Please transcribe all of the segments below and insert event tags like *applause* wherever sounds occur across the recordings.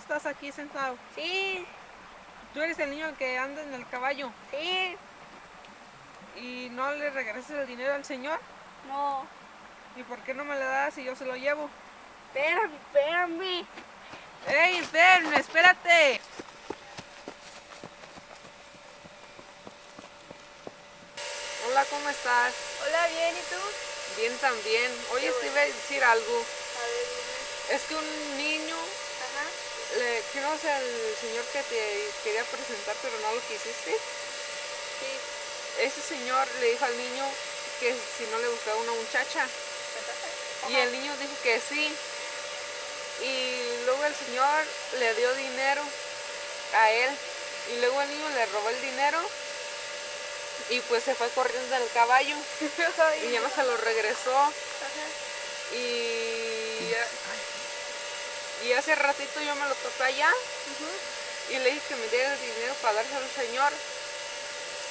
estás aquí sentado. Sí, Tú eres el niño que anda en el caballo sí, y no le regresas el dinero al señor. no. ¿Y por qué no me le das si yo se lo llevo? Espérame, espérame. ¡Ey, espérame, espérate! Hola, ¿cómo estás? Hola, bien, ¿y tú? Bien también. Oye, te iba a decir algo. A ver, dime. Es que un niño. Le, sea el señor que te quería presentar, pero no lo quisiste. Sí. Ese señor le dijo al niño que si no le buscaba una muchacha. Y el niño dijo que sí. Y luego el señor le dio dinero a él. Y luego el niño le robó el dinero. Y pues se fue corriendo del caballo. *laughs* Y ya no se lo regresó. Ajá. Y, y hace ratito yo me lo topé allá. Y le dije que me diera el dinero para dárselo al señor.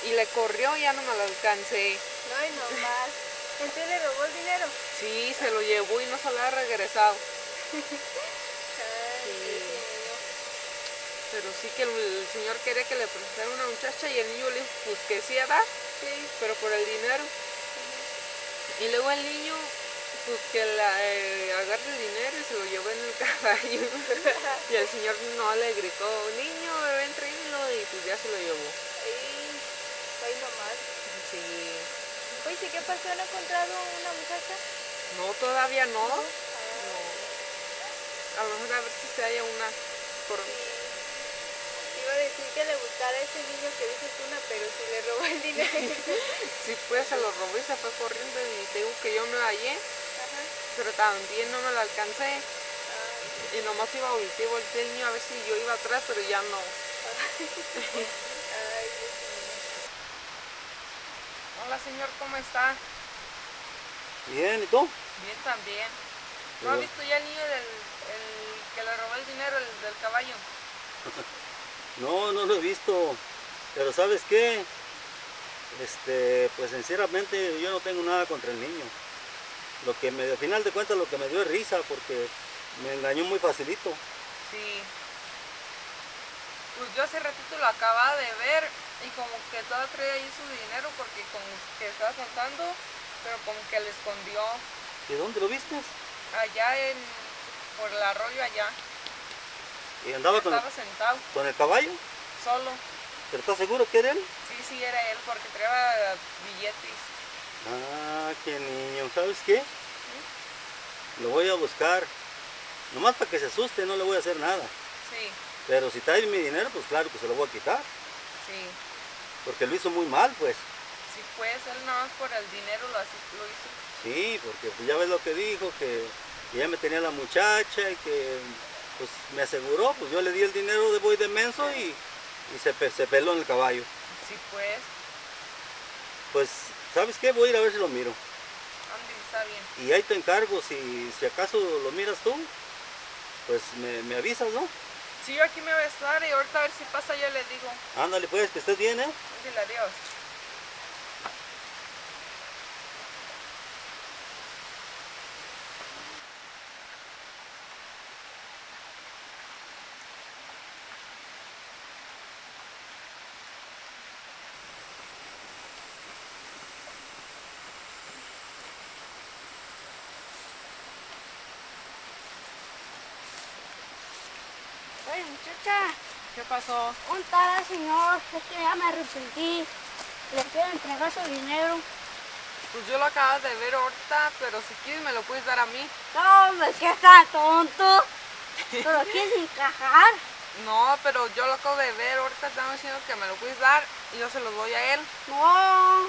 Y le corrió y ya no me lo alcancé. No, y nomás. ¿Entonces le robó el dinero? Sí, se lo llevó y no se lo ha regresado. Ay, Sí. Pero sí que el, señor quería que le presentara una muchacha y el niño le dijo pues que sí, ¿verdad? Sí. Pero por el dinero. Y luego el niño, pues que la, eh, agarre el dinero y se lo llevó en el *laughs* caballo. y el señor no le gritó, niño, ven, tráemelo", y pues ya se lo llevó. Ahí, ahí nomás. Sí. Oye, ¿sí ¿qué pasó? ¿No encontrado una muchacha? No, todavía no. Ah, A lo mejor a ver si se haya una por... Te iba a decir que le gustara a ese niño que dices una, pero si le robó el dinero. *laughs* Sí, pues se lo robó y se fue corriendo y te digo que yo me hallé. Pero también no me lo alcancé. Y nomás iba a voltear, volteé el niño a ver si yo iba atrás, pero ya no. *laughs* Hola señor, ¿cómo está? Bien, ¿y tú? Bien también. ¿No ha visto ya el niño del el que le robó el dinero el del caballo? *laughs* No, no lo he visto. Pero ¿sabes qué? Este, pues sinceramente yo no tengo nada contra el niño. Lo que me, al final de cuentas lo que me dio es risa porque me engañó muy facilito. Sí. Pues yo hace ratito lo acababa de ver y como que todo traía ahí su dinero porque como que estaba contando, pero como que le escondió ¿Y dónde lo viste? allá en por el arroyo allá. Y andaba con el, Estaba sentado, con el caballo. solo. ¿Pero estás seguro que era él? Sí, sí, era él porque traía billetes. Ah, qué niño. ¿Sabes qué? Lo voy a buscar. Nomás para que se asuste, no le voy a hacer nada. Sí, Pero si trae mi dinero, pues claro que se lo voy a quitar. sí. Porque lo hizo muy mal, pues. Sí, pues él nada más por el dinero lo, hizo. Sí, porque pues, ya ves lo que dijo, que, que ya me tenía la muchacha y que pues me aseguró, pues yo le di el dinero de voy de menso y, y se, se peló en el caballo. Sí, pues, Pues, ¿sabes qué? Voy a ir a ver si lo miro. Andy está bien. Y ahí te encargo, si, si acaso lo miras tú, pues me, me avisas, ¿no? Sí, yo aquí me voy a estar y ahorita a ver si pasa yo le digo. Ándale pues, que estés bien, ¿eh? Dile adiós. Oye, muchacha, ¿Qué pasó? un tal señor, es que ya me arrepentí. Le quiero entregar su dinero. Pues yo lo acabo de ver ahorita, pero si quieres me lo puedes dar a mí. No, hombre, que está tonto. *laughs* ¿Pero quieres encajar? No, pero yo lo acabo de ver ahorita, están diciendo que me lo puedes dar y yo se lo doy a él. No,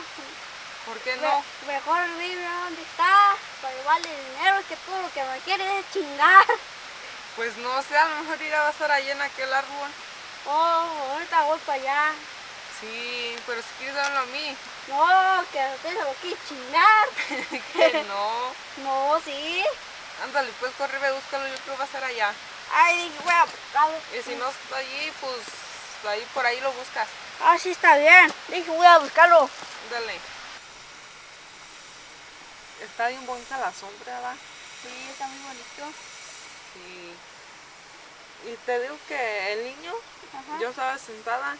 ¿Por qué me- no? mejor dime dónde está para llevarle dinero, que tú lo que me quieres es chingar. Pues no sé, a lo mejor irá a estar ahí en aquel árbol. Oh, ahorita voy para allá. Sí, pero si quieres darlo a mí. No, que usted se lo quiere chingar. *laughs* que no. *laughs* No, sí. Ándale, pues corre, ve, búscalo, yo creo que va a estar allá. Ay, voy a buscarlo. Y si no está allí, pues ahí por ahí lo buscas. Ah, sí está bien. Dije, voy a buscarlo. Dale. está bien bonita la sombra, ¿verdad? Sí, está muy bonito. Sí. Y te digo que el niño, Ajá. yo estaba sentada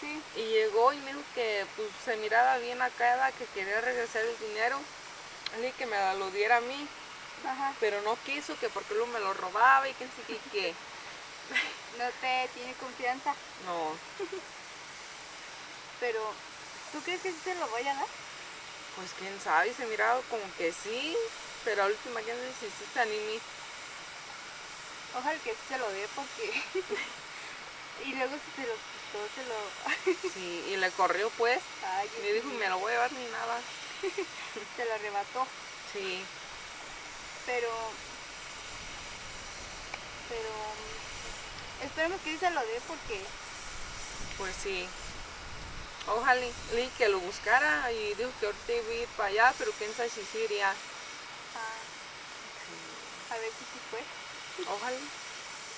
Sí. y llegó y me dijo que pues se miraba bien acá, ¿verdad? que quería regresar el dinero. Dije que me lo diera a mí, Ajá. pero no quiso, que porque luego me lo robaba y que sí que, que. *laughs* No te tiene confianza. No, *laughs* Pero, ¿tú crees que sí se lo voy a dar? pues quién sabe, se miraba como que sí, pero a última sabe si sí se anime. Ojalá que sí se lo dé porque... *laughs* y luego se lo quitó, se lo... *laughs* Sí, y le corrió pues. Ay, Y me dijo, me lo voy a llevar ni nada. *laughs* Se lo arrebató. Sí, Pero... Pero... Esperemos que se lo dé porque... pues sí. Ojalá dije que lo buscara y dijo que ahorita iba a ir para allá, pero quién sabe si sí iría. ah, a ver si sí fue. Ojalá.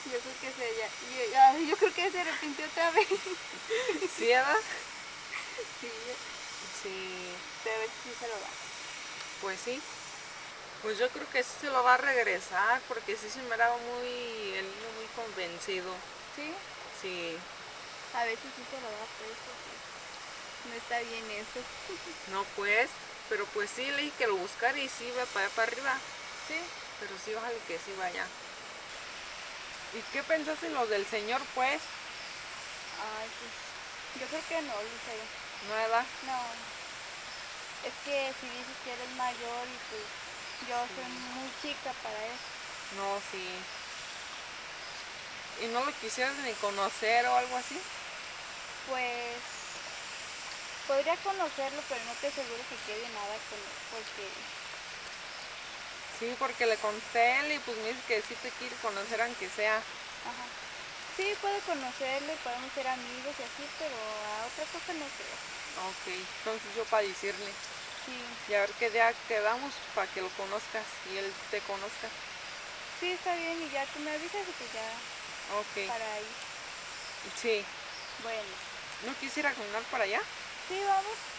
Yo creo que se ya, yo, ay, yo creo que se arrepintió otra vez. *laughs* ¿Sí, Eda? sí, Sí, pero a ver si se lo da. pues sí. Pues yo creo que sí se lo va a regresar, porque sí se me miraba muy, el niño muy convencido. Sí, Sí, a si sí se lo da pues no está bien eso. *laughs* no pues, pero pues sí, le dije que lo buscara y sí va para allá para arriba. Sí, Pero sí, ojalá que sí vaya. ¿Y qué pensaste en lo del señor, pues? ay pues yo creo que no. ¿No, Eda? No, es que si dices que eres mayor y pues yo soy muy chica para eso. No, sí. ¿Y no lo quisieras ni conocer o algo así? Pues podría conocerlo, pero no te aseguro que quede nada con él, porque Sí, porque le conté él y pues me dice que sí te quiere conocer aunque sea. ajá. Sí, puedo conocerlo y podemos ser amigos y así, pero a otra cosa no creo. Ok, entonces yo para decirle. Sí, Y a ver qué día quedamos para que lo conozcas y él te conozca. sí está bien y ya tú me avisas y que ya Ok, para ahí. sí. Bueno, ¿No quisiera caminar para allá? sí, vamos.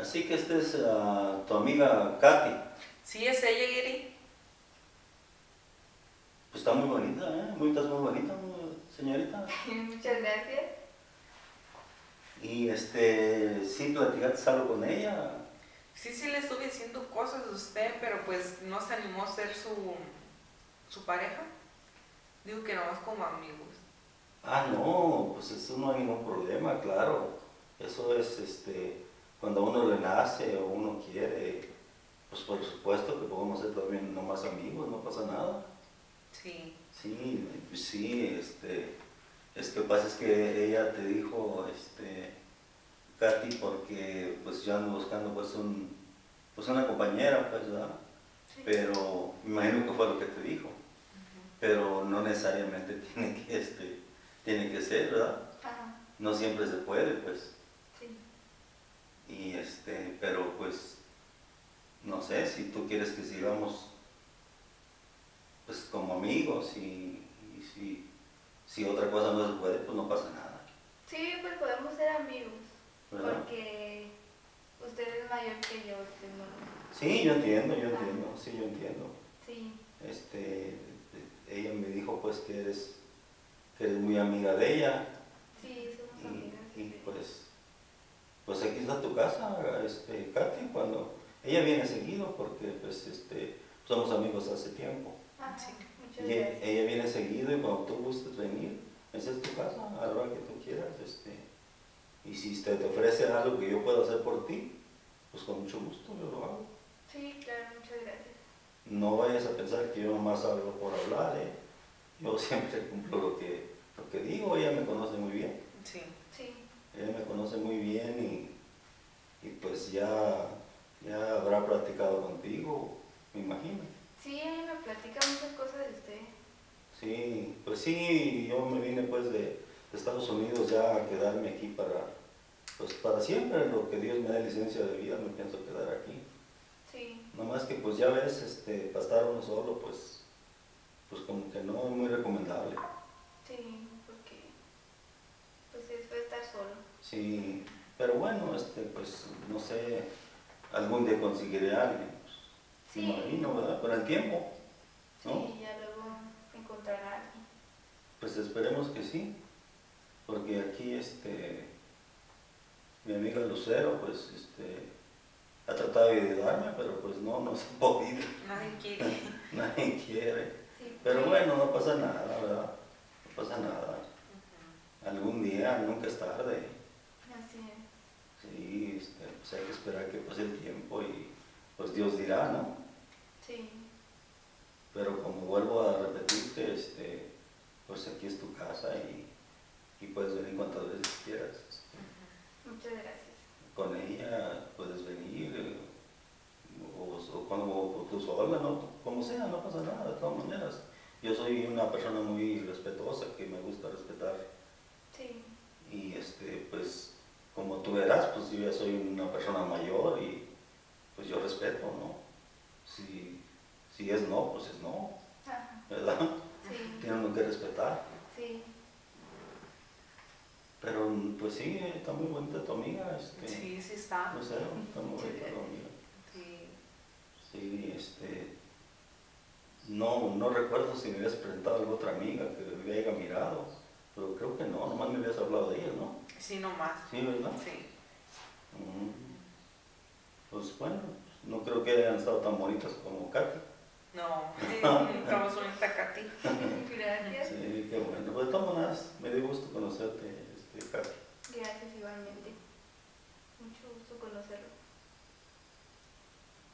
Así que esta es ah, tu amiga Katy. Sí, es ella, Iri. Pues está muy bonita, ¿eh? Muy, estás muy bonita, señorita. *laughs* Muchas gracias. Y este, sí platicaste algo con ella. Sí, sí le estuve diciendo cosas de usted, pero pues no se animó a ser su, su pareja. Digo que nomás como amigos. Ah, no, pues eso no hay ningún problema, claro. Eso es, este, cuando uno le nace o uno quiere, pues por supuesto que podemos ser también nomás amigos, no pasa nada. Sí. Sí, pues sí, este, es que pasa es que ella te dijo, este, Katy, porque pues yo ando buscando pues un, pues una compañera, pues, ¿verdad? Pero me imagino que fue lo que te dijo, pero no necesariamente *laughs* tiene que, este, tiene que ser, ¿verdad? Ajá, No siempre se puede, pues. Y este, pero pues, no sé, si tú quieres que sigamos, pues como amigos y, y si, si otra cosa no se puede, pues no pasa nada, Sí, pues podemos ser amigos, ¿verdad? porque usted es mayor que yo, tengo... Sí, yo entiendo, yo entiendo, sí, yo entiendo. Sí, Este, ella me dijo pues que eres, que eres muy amiga de ella sí, somos y, amigas. y, pues, pues aquí está tu casa, este, Katy, cuando ella viene seguido porque pues este, somos amigos hace tiempo. Ajá, Sí. muchas Y e- gracias. ella viene seguido y cuando tú gustes venir, esa es tu casa, a la hora que tú quieras. Este, y si te, te ofrece algo que yo puedo hacer por ti, pues con mucho gusto yo lo hago. Sí, claro, muchas gracias. No vayas a pensar que yo nomás hablo por hablar, ¿eh? Yo siempre cumplo lo que, lo que digo, ella me conoce muy bien. Sí. Ella me conoce muy bien y, y pues ya, ya habrá platicado contigo, me imagino. sí, ella me platica muchas cosas de usted. Sí, pues sí, yo me vine pues de, de Estados Unidos ya a quedarme aquí para, pues para siempre, lo que Dios me dé licencia de vida, me pienso quedar aquí. Sí, Nomás que pues ya ves, este, para estar uno solo, pues, pues como que no es muy recomendable. Sí, porque pues es fue estar solo. Sí, pero bueno, este, pues no sé, algún día conseguiré a alguien, pues, Sí. me imagino, ¿verdad? Con el tiempo, ¿no? Sí, ya luego encontrar a alguien. Pues esperemos que sí, porque aquí, este, mi amiga Lucero, pues, este, ha tratado de ayudarme, pero pues no, no se ha podido, *laughs* Nadie quiere. *laughs* nadie quiere. Sí, Pero bueno, no pasa nada, ¿verdad? No pasa nada. Algún día, nunca es tarde. Así es. Sí, este, pues hay que esperar que pase el tiempo y pues Dios dirá, ¿no? Sí, Pero como vuelvo a repetirte, este, pues aquí es tu casa y, y puedes venir cuantas veces quieras. este, muchas gracias. con ella puedes venir, eh, o, o cuando o tú sola, ¿no? como sea, no pasa nada, de todas maneras. Yo soy una persona muy respetuosa, que me gusta respetar Sí, y este, pues como tú verás, pues yo ya soy una persona mayor y pues yo respeto, ¿no? Si, si es no, pues es no, ajá, ¿verdad? sí, Tiene uno que respetar. sí, Pero pues sí, está muy bonita tu amiga, este, Sí, sí está. no sé, está muy bonita tu amiga. Sí. Sí, este, no, no recuerdo si me habías presentado a alguna otra amiga que me haya mirado, pero creo que no, nomás me habías hablado de ella, ¿no? Sí, nomás. Sí, ¿verdad? Sí. Mm. Pues bueno, no creo que hayan estado tan bonitas como Katy. No, *laughs* estamos bonita Katy. *laughs* gracias. Sí, qué bueno. Pues de todas maneras, me dio gusto conocerte, este, Katy. Gracias igualmente. Mucho gusto conocerlo.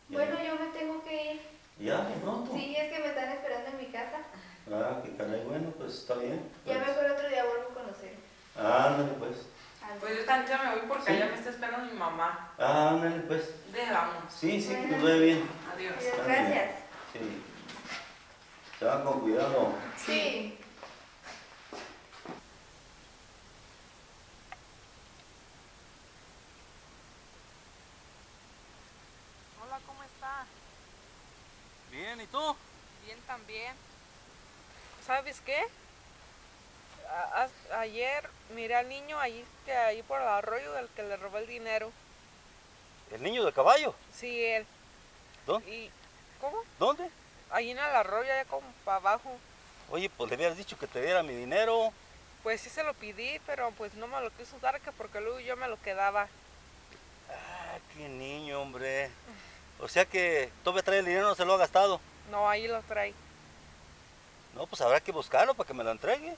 Ya. Bueno, yo me tengo que ir. Ya, de pronto. Sí, es que me están esperando en mi casa. Ah, qué caray, bueno, pues está bien. Ya Pues, mejor otro día vuelvo a conocer. Ándale, pues. Ya me voy porque Sí. allá me está esperando mi mamá. Ándale, pues. De vamos. Sí, sí, que Bueno. nos vaya bien. Adiós. Adiós. Gracias. Sí. Se van con cuidado. Sí. Hola, ¿cómo está? Bien, ¿y tú? Bien también. ¿Sabes qué? Ayer miré al niño ahí, que ahí por el arroyo, el que le robó el dinero. ¿El niño de caballo? Sí, él. ¿Dónde? ¿Y cómo? ¿Dónde? Ahí en el arroyo, allá como para abajo. Oye, pues le habías dicho que te diera mi dinero. Pues sí se lo pedí, pero pues no me lo quiso dar, que porque luego yo me lo quedaba. Ah, qué niño, hombre. O sea que todavía trae el dinero, no se lo ha gastado. No, ahí lo trae. No, pues habrá que buscarlo para que me lo entregue.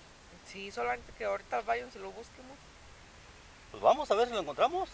Sí, solamente que ahorita vayan se lo busquemos. Pues vamos a ver si lo encontramos.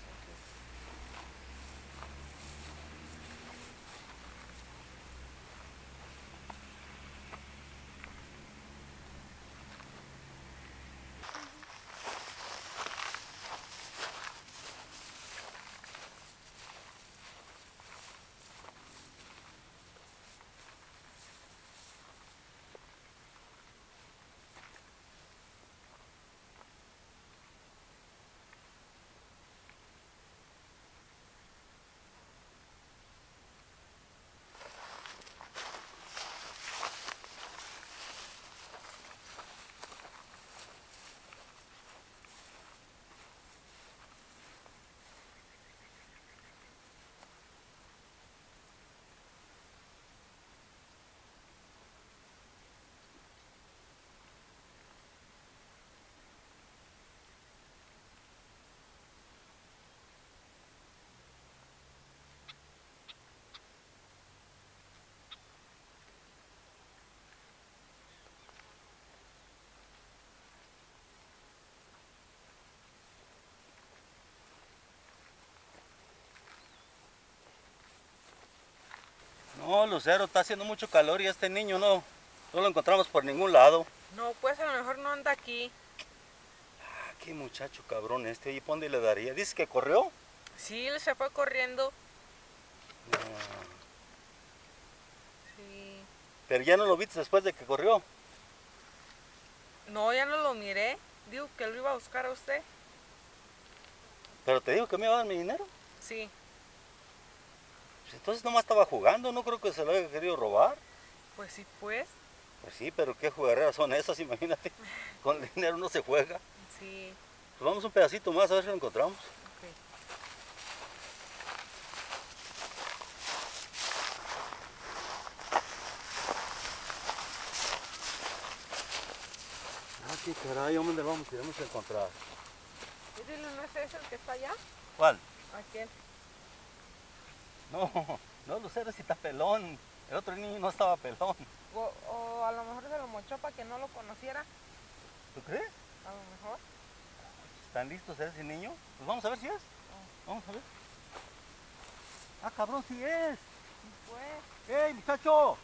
No, Lucero, está haciendo mucho calor y este niño no, no lo encontramos por ningún lado. No, pues a lo mejor no anda aquí. Ah, qué muchacho cabrón este. ¿Y dónde le daría? ¿Dice que corrió? Sí, él se fue corriendo. No. Sí. Pero ya no lo viste después de que corrió. No, ya no lo miré. Digo que lo iba a buscar a usted. Pero te digo que me iba a dar mi dinero. Sí. Entonces nomás estaba jugando, no creo que se lo haya querido robar. Pues sí, pues. Pues sí, pero qué jugareras son esas, *laughs* imagínate. Con el dinero no se juega. Sí. Pues vamos un pedacito más a ver si lo encontramos. Ah, qué caray, ¿dónde vamos? Queremos encontrar. ¿no es ese el que está allá? ¿Cuál? Aquel. No, no, Lucero si está pelón. El otro niño no estaba pelón. O, o a lo mejor se lo mochó para que no lo conociera. ¿Tú crees? A lo mejor. ¿Están listos ese niño? Pues vamos a ver si es. Vamos a ver. Ah, cabrón, sí es. Pues, ¡Ey, muchacho!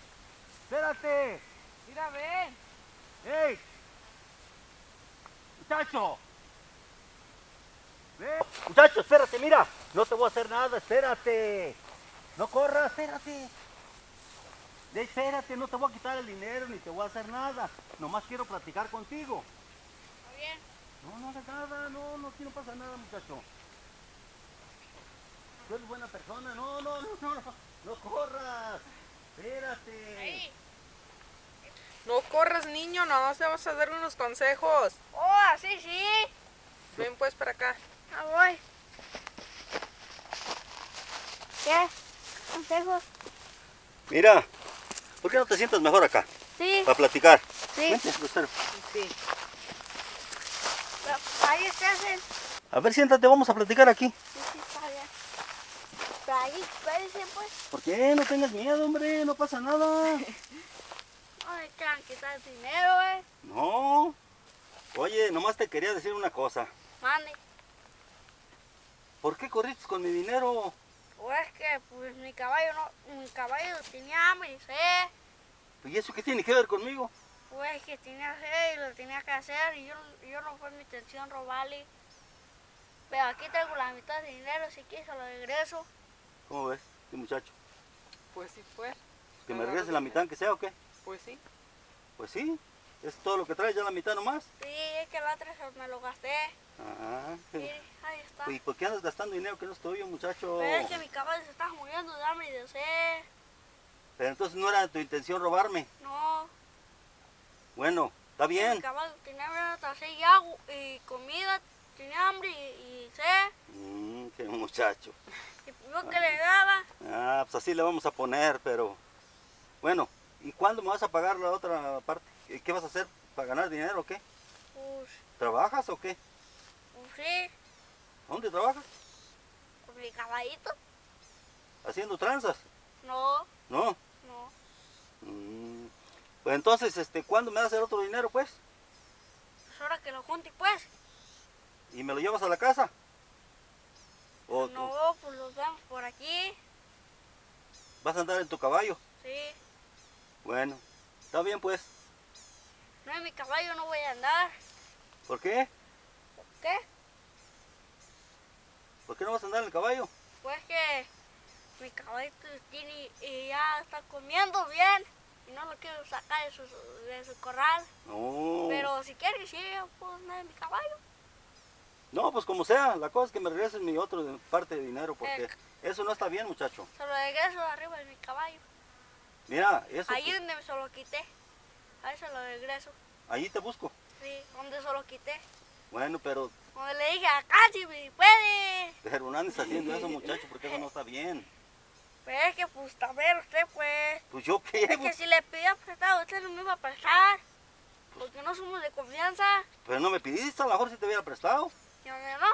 ¡Espérate! mira, ven. ¡Ey! ¡Muchacho! ¡Ven! Muchacho, espérate, mira. No te voy a hacer nada, espérate. No corras, espérate. Ve, espérate, no te voy a quitar el dinero ni te voy a hacer nada. Nomás quiero platicar contigo. Está bien. No, no hagas nada, no, no, aquí no pasa nada, muchacho. Tú eres buena persona, no, no, no, no, no, no corras. Espérate. Ahí. No corras, niño, no, te vamos a dar unos consejos. Oh, así sí. Ven pues para acá. Ah, voy. ¿Qué? ¿Consejos? Mira, ¿por qué no te sientas mejor acá? Sí, Para platicar. sí. Vente. Sí. Ahí está el... A ver, siéntate, vamos a platicar aquí. Sí, sí, está bien. Pero ahí, espérense pues. ¿Por qué? No tengas miedo, hombre, no pasa nada. Me quieran quitar el dinero, eh. No. Oye, nomás te quería decir una cosa. Mande. ¿Por qué corriste con mi dinero? Pues que pues mi caballo no, mi caballo tenía hambre y sed. ¿Y eso qué tiene que ver conmigo? Pues que tenía sed y lo tenía que hacer y yo, yo no fue mi intención robarle. Pero aquí tengo la mitad de dinero, si quieres se lo regreso. ¿Cómo ves, este muchacho? Pues sí, pues. ¿Que me regrese la mitad que sea o qué? Pues sí. Pues sí, es todo lo que traes, ya la mitad nomás. Sí, es que la otra me lo gasté. Ah, Sí, ahí está. ¿Y por qué andas gastando dinero que no es tuyo, muchacho? Pero es que mi caballo se está muriendo de hambre y de sed. Pero entonces no era tu intención robarme. No, Bueno, está mi bien. caballo tenía hambre y agua y comida, tenía hambre y, y sed. Mm, qué muchacho. Y yo que le daba, Ah, pues así le vamos a poner, pero... Bueno, ¿y cuándo me vas a pagar la otra parte? ¿Qué- ¿Qué vas a hacer? ¿Para ganar dinero o qué? pues, ¿Trabajas o qué? Sí, ¿Dónde trabajas? con mi caballito. ¿Haciendo tranzas? No, No. no. Mm, Pues entonces, este, ¿cuándo me a hacer otro dinero, pues? Pues ahora que lo junte, pues. ¿Y me lo llevas a la casa? ¿O tú No, pues los vemos por aquí. vas a andar en tu caballo? Sí. Bueno, está bien, pues. No en mi caballo no voy a andar. ¿Por qué? ¿Por qué? ¿Por qué no vas a andar en el caballo? Pues que mi caballito tiene y ya está comiendo bien y no lo quiero sacar de su, de su corral. No. Pero si quieres, sí, yo puedo andar en mi caballo. No, pues como sea, la cosa es que me regreses mi otro de- parte de dinero, porque Eh. eso no está bien, muchacho. Se lo regreso arriba de mi caballo. Mira, eso... Ahí que- donde se lo quité. Ahí se lo regreso. Ahí te busco. Sí, donde se lo quité. Bueno, pero, Donde le dije acá si me puede. pero no andes haciendo eso, *laughs* muchacho, porque eso no está bien. Pero es que pues también usted pues. Pues yo qué, Es que si le pedía prestado, usted no me iba a prestar. Porque no somos de confianza. pero no me pidiste, a lo mejor si te hubiera prestado. Y donde no.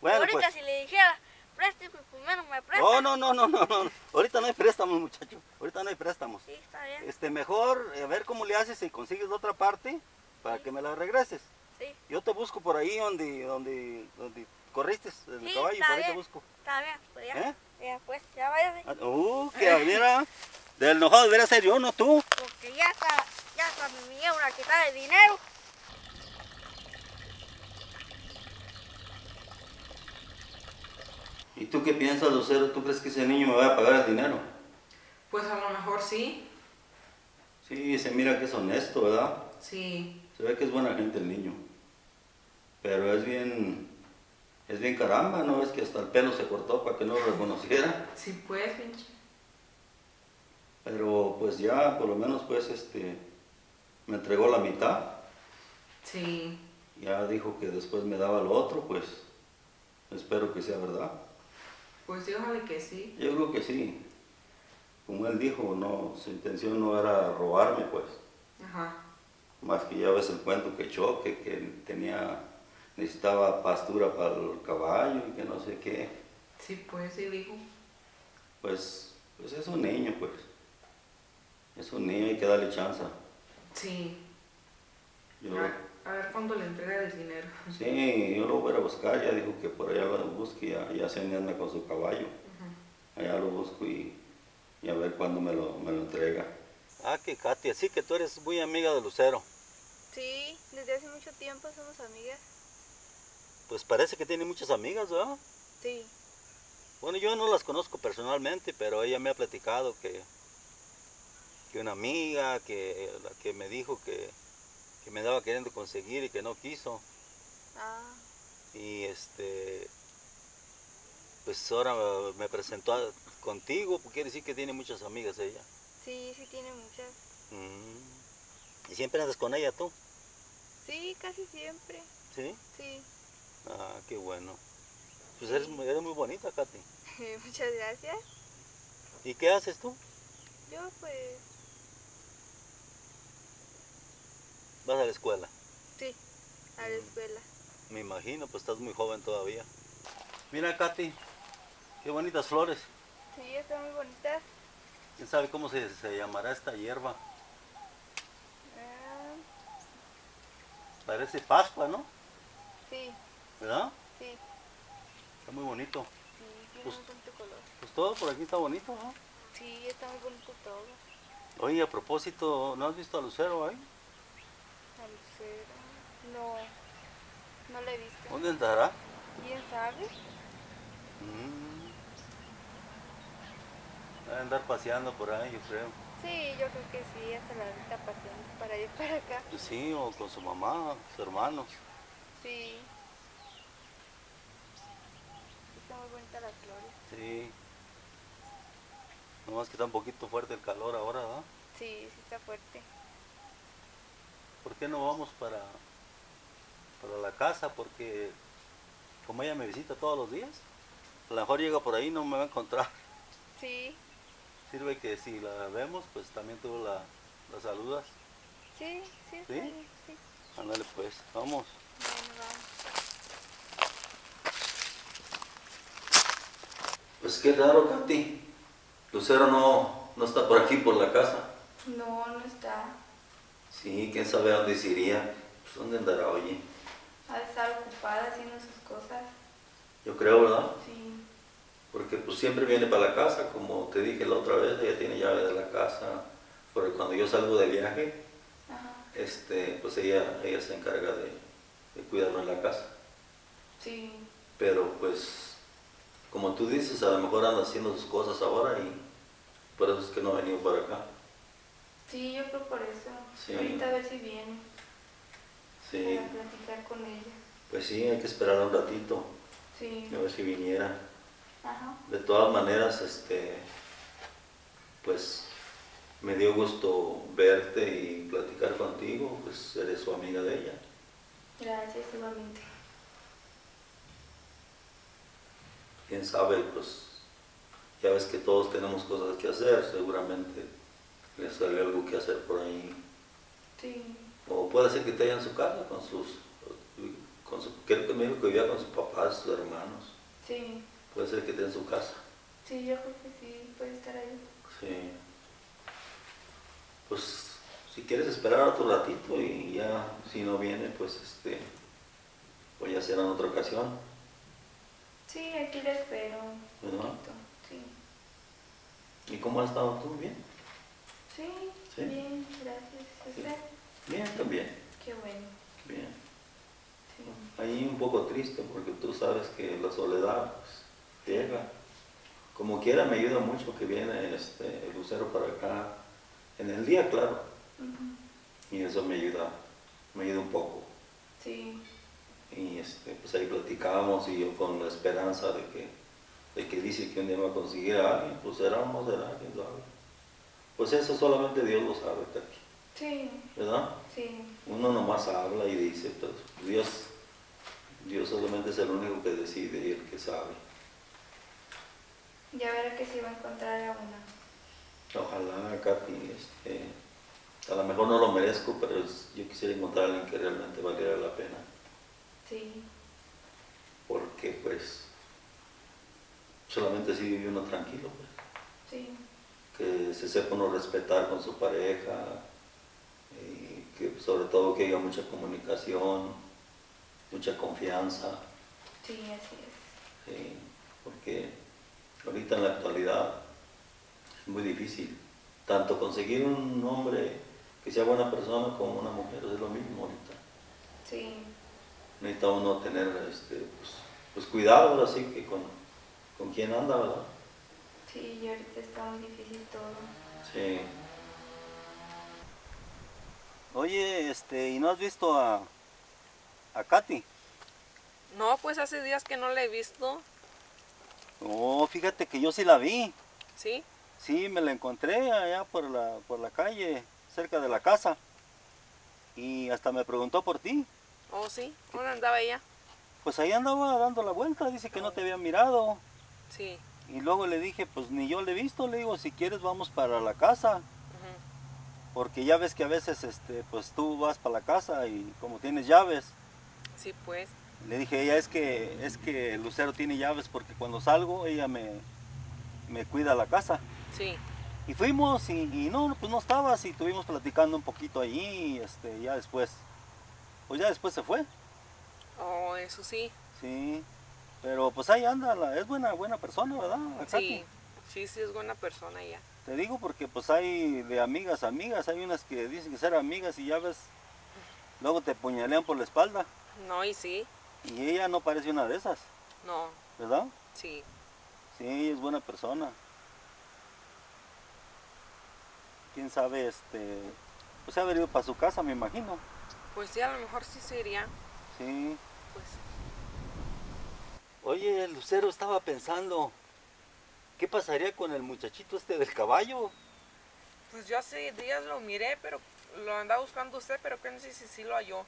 Bueno, ahorita pues. si le dijera, présteme, pues menos me presta. No, no, no, no, no, no. Ahorita no hay préstamos, muchacho. Ahorita no hay préstamos. Sí, está bien. Este, mejor eh, a ver cómo le haces y consigues la otra parte para que me la regreses. Sí, Yo te busco por ahí donde, donde, donde corriste el Sí, caballo, por ahí te busco. está bien. Pues ya. ¿Eh? Ya, pues, ya váyase. Ah, Uh, que mira, *laughs* del enojado debería ser yo, no tú. Porque ya está, ya está, me vinieron a quitar el dinero. ¿Y tú qué piensas, Lucero? ¿Tú crees que ese niño me va a pagar el dinero? Pues a lo mejor sí. Sí, se mira que es honesto, ¿verdad? Sí. Se ve que es buena gente el niño. Pero es bien, es bien caramba, ¿no? Es que hasta el pelo se cortó para que no lo reconociera. Sí, pues, pinche. Pero pues ya por lo menos pues este me entregó la mitad. Sí. Ya dijo que después me daba lo otro, pues espero que sea verdad. Pues sí, ojalá que sí. Yo creo que sí. Como él dijo, no, su intención no era robarme, pues. Ajá. Más que ya ves el cuento que echó, que, que tenía, necesitaba pastura para el caballo y que no sé qué. Sí, pues sí dijo. Pues, pues es un niño, pues. Es un niño, hay que darle chance. Sí. Yo, A, a ver cuándo le entrega el dinero. sí, yo lo voy a buscar, ya dijo que por allá lo busque, ya, ya se anda con su caballo. Allá lo busco y, y a ver cuándo me lo, me lo entrega. Ah, que Katy, así que tú eres muy amiga de Lucero. Sí, desde hace mucho tiempo somos amigas. Pues parece que tiene muchas amigas, ¿verdad? Sí. Bueno, yo no las conozco personalmente, pero ella me ha platicado que, que una amiga que, la que me dijo que, que me daba queriendo conseguir y que no quiso. Ah, Y este, pues ahora me presentó a- contigo, porque quiere decir que tiene muchas amigas ella. sí, sí tiene muchas. Mm. ¿Y siempre andas con ella tú? Sí, casi siempre. ¿Sí? Sí. Ah, qué bueno. Pues eres, muy- eres muy bonita, Katy. *laughs* Muchas gracias. ¿Y qué haces tú? Yo pues, Vas a la escuela. sí, a la escuela. Me imagino, pues estás muy joven todavía. Mira, Katy, qué bonitas flores. Sí, están muy bonitas. ¿Quién sabe cómo se, se llamará esta hierba? Ah, Parece Pascua, ¿no? sí, ¿Verdad? sí, Está muy bonito. sí, tiene Pues- un bonito color. Pues todo por aquí está bonito, ¿no? Sí, está muy bonito todo. Oye, a propósito, ¿no has visto a Lucero ahí? La lucera. No, no la he visto. ¿Dónde andará? ¿Quién sabe? Mm. Va a andar paseando por ahí, yo creo. Sí, yo creo que sí, hasta la ahorita paseando para y para acá. Pues sí, o con su mamá, sus hermanos. Sí. Está muy bonita las flores. Sí. Nomás que está un poquito fuerte el calor ahora, ¿verdad? Sí, sí está fuerte. ¿Por qué no vamos para, para la casa? Porque como ella me visita todos los días, a lo mejor llega por ahí y no me va a encontrar. Sí, Sirve que si la vemos, pues también tú la, la saludas. sí, sí, ¿Sí? bien, sí. Ándale pues, vamos. Pues qué raro, Katy. Lucero no, no está por aquí, por la casa. No, no está. Sí, quién sabe a dónde se iría. Pues, ¿Dónde andará, oye? Ha de estar ocupada haciendo sus cosas. Yo creo, ¿verdad? Sí. Porque pues siempre viene para la casa, como te dije la otra vez, ella tiene llave de la casa. Porque cuando yo salgo de viaje, Ajá. este, pues ella, ella se encarga de, de cuidarlo en la casa. Sí. Pero pues, como tú dices, a lo mejor anda haciendo sus cosas ahora y por eso es que no ha venido para acá. Sí, yo creo por eso. Sí. Ahorita a ver si viene Sí, para platicar con ella. pues sí, hay que esperar un ratito, Sí. a ver si viniera. Ajá. De todas maneras, este, pues me dio gusto verte y platicar contigo, pues eres su amiga de ella. Gracias, igualmente. Quién sabe, pues ya ves que todos tenemos cosas que hacer, seguramente le sale algo que hacer por ahí. Sí. O puede ser que esté en su casa con sus, con su, creo que me dijo que vivía con sus papás, sus hermanos. Sí. Puede ser que esté en su casa. Sí, yo creo que sí, puede estar ahí. Sí. Pues si quieres esperar otro ratito y ya si no viene, pues este, pues ya será en otra ocasión. Sí, aquí la espero ¿Verdad? poquito. Sí. ¿Y cómo has estado tú? ¿Bien? Sí, Sí. bien, gracias. ¿Usted? Bien, también. Qué bueno. Bien. Sí. Ahí un poco triste porque tú sabes que la soledad pues, llega. Como quiera me ayuda mucho que viene este, el lucero para acá. En el día, claro. Ujú. Y eso me ayuda, me ayuda un poco. Sí. Y este, pues ahí platicábamos y yo con la esperanza de que, de que dice que un día va a conseguir a alguien, pues será o no será, quién sabe. Pues eso solamente Dios lo sabe, Katy, Sí, ¿verdad? sí, Uno nomás habla y dice, pero Dios, Dios solamente es el único que decide y el que sabe. ya verá que sí va a encontrar a una. Ojalá, Katy, este, a lo mejor no lo merezco, pero yo quisiera encontrar a alguien que realmente valiera la pena. Sí, Porque pues solamente así vive uno tranquilo, pues. sí, que se sepa uno respetar con su pareja, y que sobre todo que haya mucha comunicación, mucha confianza, sí, así es. ¿sí? porque ahorita en la actualidad es muy difícil, tanto conseguir un hombre que sea buena persona como una mujer, es lo mismo ahorita. Sí, Necesita uno tener este, pues, pues cuidado ahora sí que con, con quién anda, ¿verdad? sí, y ahorita está muy difícil todo. Sí. Oye, este, ¿y no has visto a, a Katy? No, pues hace días que no la he visto. Oh, fíjate que yo sí la vi. ¿Sí? Sí, me la encontré allá por la, por la calle, cerca de la casa. Y hasta me preguntó por ti. Oh, sí. ¿Dónde andaba ella? Pues ahí andaba dando la vuelta, dice que no te había mirado. Sí. Y luego le dije, pues ni yo le he visto, le digo, si quieres vamos para la casa. Porque ya ves que a veces, este, pues tú vas para la casa y como tienes llaves, Sí, pues. Le dije, ella es que, es que Lucero tiene llaves porque cuando salgo ella me, me cuida la casa. Sí. Y fuimos y, y no, pues no estabas y estuvimos platicando un poquito allí y este, ya después, pues ya después se fue, Oh, eso sí. sí. Pero pues ahí anda, es buena, buena persona, ¿verdad? Sí. Sí, sí, es buena persona ella. Te digo porque pues hay de amigas a amigas, hay unas que dicen que ser amigas y ya ves, luego te puñalean por la espalda. No, y sí. Y ella no parece una de esas, No, ¿verdad? sí. Sí, es buena persona. Quién sabe, este, pues ha venido para su casa, me imagino. Pues sí, a lo mejor sí sería. Sí. Pues. Oye, Lucero, estaba pensando, ¿qué pasaría con el muchachito este del caballo? Pues yo hace días lo miré, pero lo andaba buscando usted, pero que no sé si sí lo halló.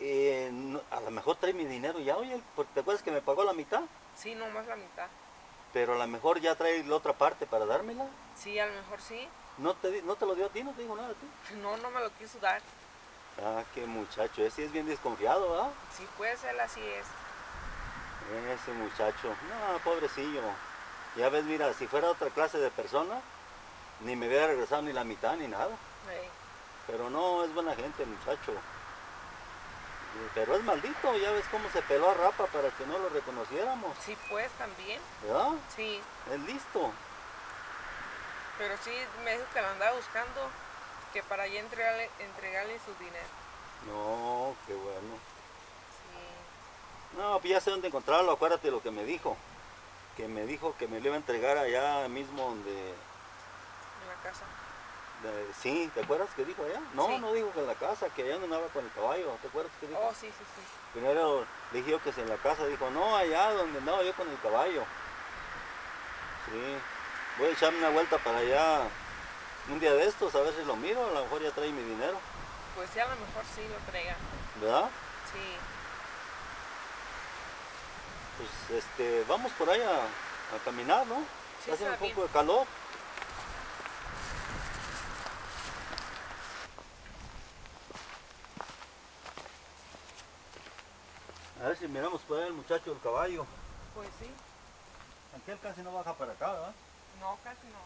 Eh, no- a lo mejor trae mi dinero ya, oye, porque ¿te acuerdas que me pagó la mitad? Sí, nomás la mitad. Pero a lo mejor ya trae la otra parte para dármela. Sí, a lo mejor sí. ¿No te, no te lo dio a ti? ¿No te dijo nada a ti? *laughs* No, no me lo quiso dar. Ah, qué muchacho, ese es bien desconfiado, ¿verdad? Sí, puede ser, así es. Ese muchacho, no, pobrecillo. Ya ves, mira, si fuera otra clase de persona, ni me hubiera regresado ni la mitad ni nada. Pero no, es buena gente muchacho. Pero es maldito, ya ves cómo se peló a Rapa para que no lo reconociéramos, Sí, pues también. ¿verdad? Sí, Es listo. pero sí me dijo que lo andaba buscando, que para ya entregarle, entregarle su dinero. No, qué bueno. Sí. No, pues ya sé dónde encontrarlo, acuérdate lo que me dijo. Que me dijo que me lo iba a entregar allá mismo donde... En la casa. de- sí, ¿te acuerdas que dijo allá? No, Sí. no dijo que en la casa, que allá andaba con el caballo, ¿te acuerdas que dijo? Oh, sí, sí, sí. Primero le dije yo que es en la casa, dijo, no, allá donde andaba yo con el caballo. Sí, voy a echarme una vuelta para allá un día de estos, a ver si lo miro, a lo mejor ya trae mi dinero, Pues sí, a lo mejor sí lo traiga. ¿verdad? Sí. Pues este, vamos por ahí a, a caminar, ¿no? Sí, Hace un bien. poco de calor. A ver si miramos por ahí el muchacho del caballo. Pues sí. Aquel casi no baja para acá, ¿verdad? No, casi no.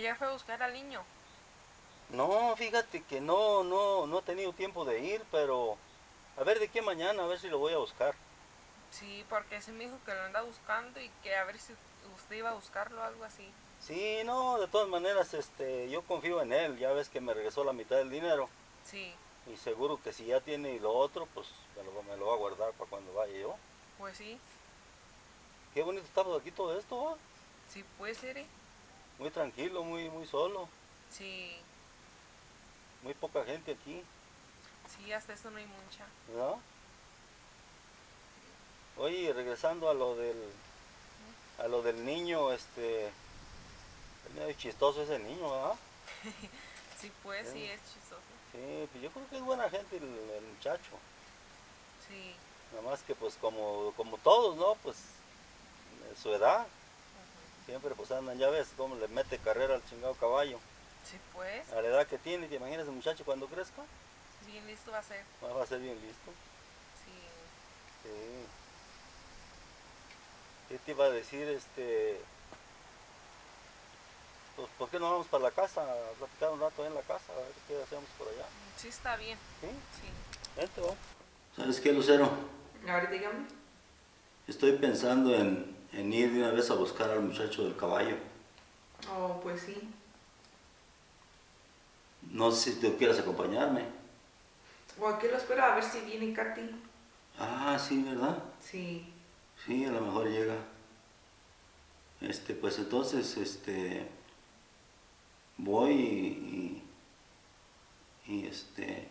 Ya fue a buscar al niño? No, fíjate que no, no, no he tenido tiempo de ir, pero a ver de qué mañana, a ver si lo voy a buscar. Sí, porque ese me dijo que lo anda buscando y que a ver si usted iba a buscarlo, algo así. Sí, no, de todas maneras, este, yo confío en él, ya ves que me regresó la mitad del dinero Sí, y seguro que si ya tiene lo otro, pues me lo, me lo va a guardar para cuando vaya yo. pues sí. Qué bonito estamos aquí todo esto, ¿va? Sí, puede ser, ¿eh? Muy tranquilo, muy, muy solo, Sí, muy poca gente aquí, sí, hasta eso no hay mucha. ¿verdad? Oye, regresando a lo del a lo del niño, este es medio chistoso ese niño, ¿verdad? *laughs* Sí, pues, Sí. sí, es chistoso. Sí, pues yo creo que es buena gente el, el muchacho. Sí. Nada más que pues como, como todos, ¿no? Pues su edad. Siempre pues andan, ya ves cómo le mete carrera al chingado caballo. Sí, pues. A la edad que tiene, ¿te imaginas el muchacho cuando crezca? Bien listo va a ser. Va a ser bien listo. Sí. Sí. ¿Qué te iba a decir? Este. Pues, ¿por qué no vamos para la casa? A platicar un rato ahí en la casa, a ver qué hacemos por allá. Sí, está bien. ¿Sí? Sí. Vente, vamos. ¿Sabes qué, Lucero? A ver, dígame. Estoy pensando en, en ir de una vez a buscar al muchacho del caballo. Oh, pues sí. No sé si tú quieras acompañarme. O aquí lo espero a ver si viene Katy. Ah, sí, ¿verdad? Sí. Sí, a lo mejor llega. Este, pues entonces, este, voy y, y, y, este,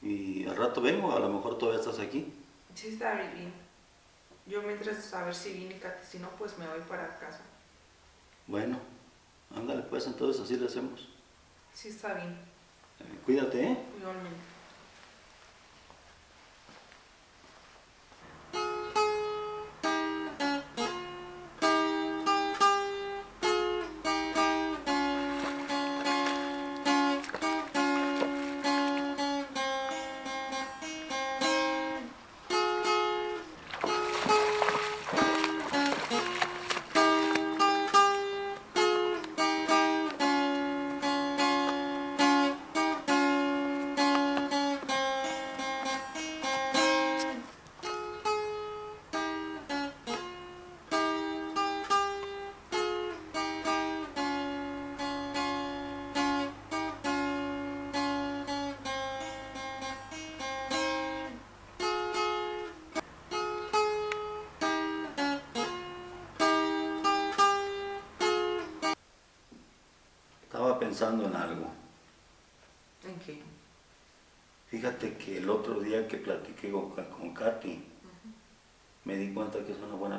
y al rato vengo, a lo mejor todavía estás aquí. Sí, está bien. Yo mientras a ver si viene Katy, si no, pues me voy para casa. Bueno, ándale pues, entonces así le hacemos. Sí, está bien. Eh, cuídate, ¿eh? Igualmente.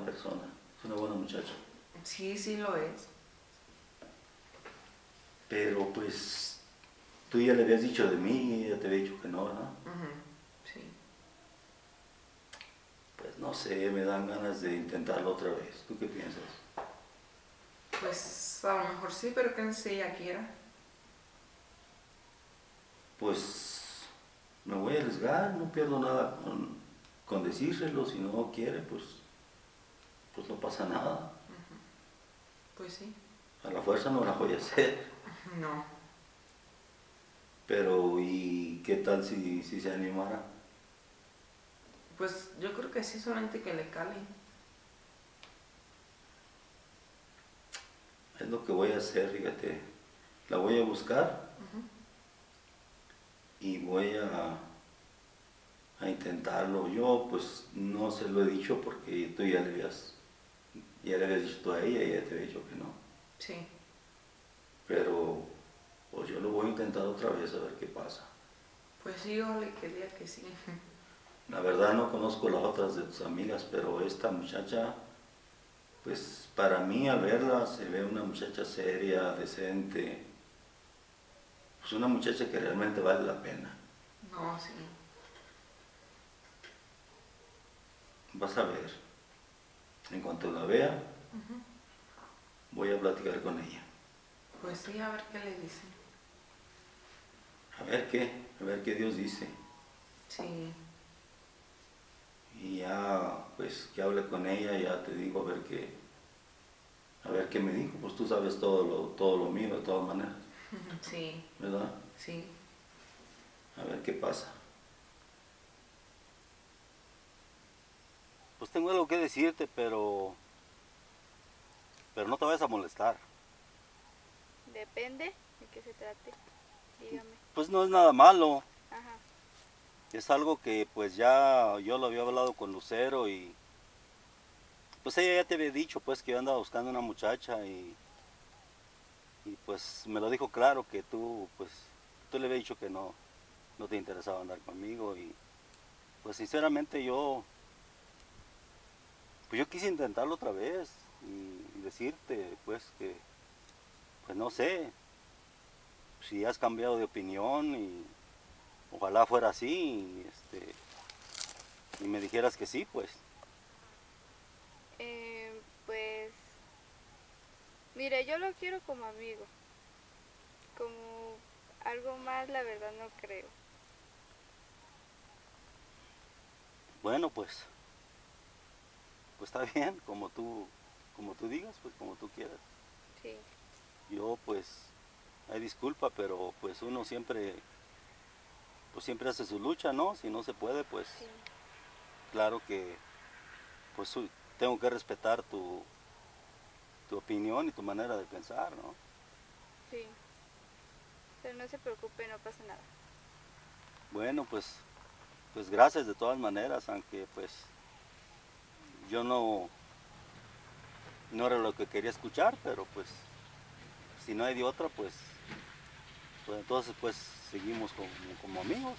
Persona, es una buena muchacha. Sí, sí lo es. Pero pues tú ya le habías dicho de mí ella te había dicho que no, ¿no? Ujú, Sí. Pues no sé, me dan ganas de intentarlo otra vez. ¿Tú qué piensas? Pues a lo mejor sí, pero que sé ella quiera. Pues me voy a arriesgar, no pierdo nada con, con decírselo. Si no quiere, pues, pues no pasa nada. Pues sí. A la fuerza no la voy a hacer. No. Pero ¿y qué tal si, si se animara? Pues yo creo que sí, solamente que le cale. Es lo que voy a hacer, fíjate. La voy a buscar y voy a, a intentarlo. Yo pues no se lo he dicho porque tú ya le habías, ya le habías dicho tú a ella y ella te había dicho que no. Sí. Pero pues yo lo voy a intentar otra vez a ver qué pasa. Pues sí, yo le quería que sí. *laughs* La verdad no conozco las otras de tus amigas, pero esta muchacha, pues para mí al verla se ve una muchacha seria, decente, pues una muchacha que realmente vale la pena. No, sí. Vas a ver. En cuanto la vea, voy a platicar con ella. Pues sí, a ver qué le dice. A ver qué, a ver qué Dios dice. Sí. Y ya, pues que hable con ella, ya te digo a ver qué, a ver qué me dijo. Pues tú sabes todo lo, todo lo mío de todas maneras, Sí, ¿verdad? sí. A ver qué pasa. Pues tengo algo que decirte, pero. Pero no te vayas a molestar. Depende de qué se trate. Dígame. Pues no es nada malo. Ajá. Es algo que pues ya yo lo había hablado con Lucero y. Pues ella ya te había dicho pues que yo andaba buscando una muchacha y. Y pues me lo dijo claro que tú, pues. Tú le habías dicho que no, no te interesaba andar conmigo y. Pues sinceramente yo. Pues yo quise intentarlo otra vez y, y decirte, pues, que, pues no sé, si has cambiado de opinión y ojalá fuera así y, este, y me dijeras que sí, pues. Eh, pues, mire, yo lo quiero como amigo. Como algo más, la verdad no creo. Bueno, pues, pues está bien, como tú, como tú digas, pues como tú quieras. Sí, Yo pues, hay disculpa, pero pues uno siempre, pues siempre hace su lucha, ¿no? Si no se puede, pues sí, claro que, pues tengo que respetar tu, tu opinión y tu manera de pensar, ¿no? sí. Pero no se preocupe, no pasa nada. Bueno, pues, pues gracias de todas maneras, aunque pues yo no, no era lo que quería escuchar, pero pues si no hay de otra, pues, pues entonces pues seguimos como, como amigos.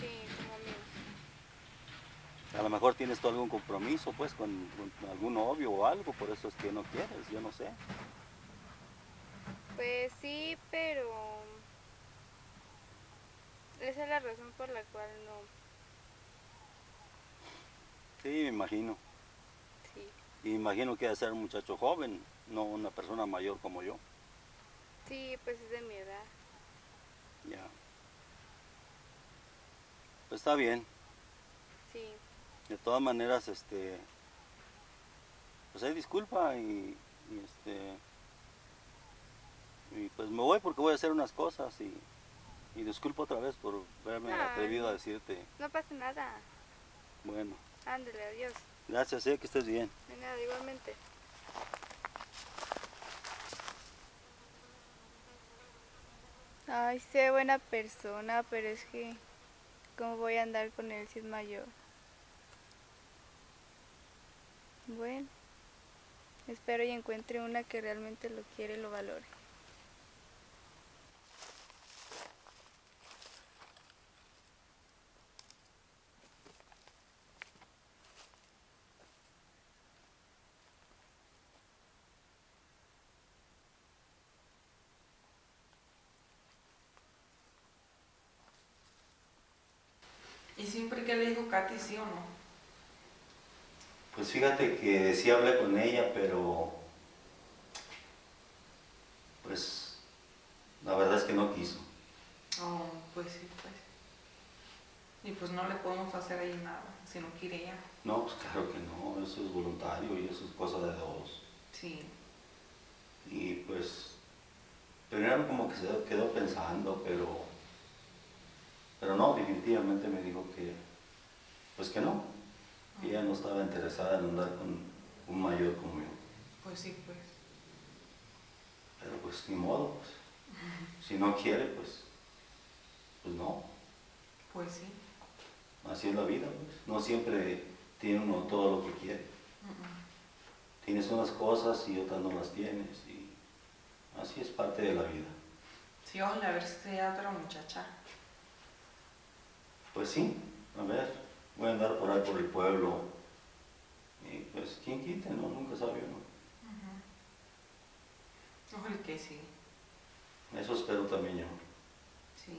Sí, como amigos. A lo mejor tienes tú algún compromiso pues con, con algún novio o algo, por eso es que no quieres, yo no sé. Pues sí, pero esa es la razón por la cual no. Sí, me imagino. Imagino que debe ser un muchacho joven, no una persona mayor como yo. sí, pues es de mi edad. Ya. Pues está bien. Sí, De todas maneras, este, pues hay disculpa y, y, este, y pues me voy porque voy a hacer unas cosas y, y disculpa otra vez por haberme atrevido a decirte, no pasa nada. bueno, Ándale, adiós. Gracias, sé que estés bien. Nada, igualmente. Ay, sé buena persona, pero es que, ¿cómo voy a andar con él si es mayor? Bueno, espero y encuentre una que realmente lo quiere y lo valore. ¿Y siempre que le dijo Katy sí o no? Pues fíjate que sí hablé con ella, pero pues la verdad es que no quiso. Oh, pues sí, pues. Y pues no le podemos hacer ahí nada, si no quiere ella. No, pues claro que no, eso es voluntario y eso es cosa de dos. Sí. Y pues, primero como que se quedó pensando, pero, pero no, definitivamente me dijo que, pues que no, que ella no estaba interesada en andar con un mayor como yo. Pues sí, pues. Pero pues ni modo, pues, si no quiere, pues, pues no, Pues sí. así es la vida, pues, no siempre tiene uno todo lo que quiere. Tienes unas cosas y otras no las tienes y así es parte de la vida. Sí, ojalá a ver si sea otra muchacha. Pues sí, a ver, voy a andar por ahí por el pueblo. Y pues, ¿quién quite? No, nunca sabe uno. Ojalá que sí. Eso espero también yo. Sí.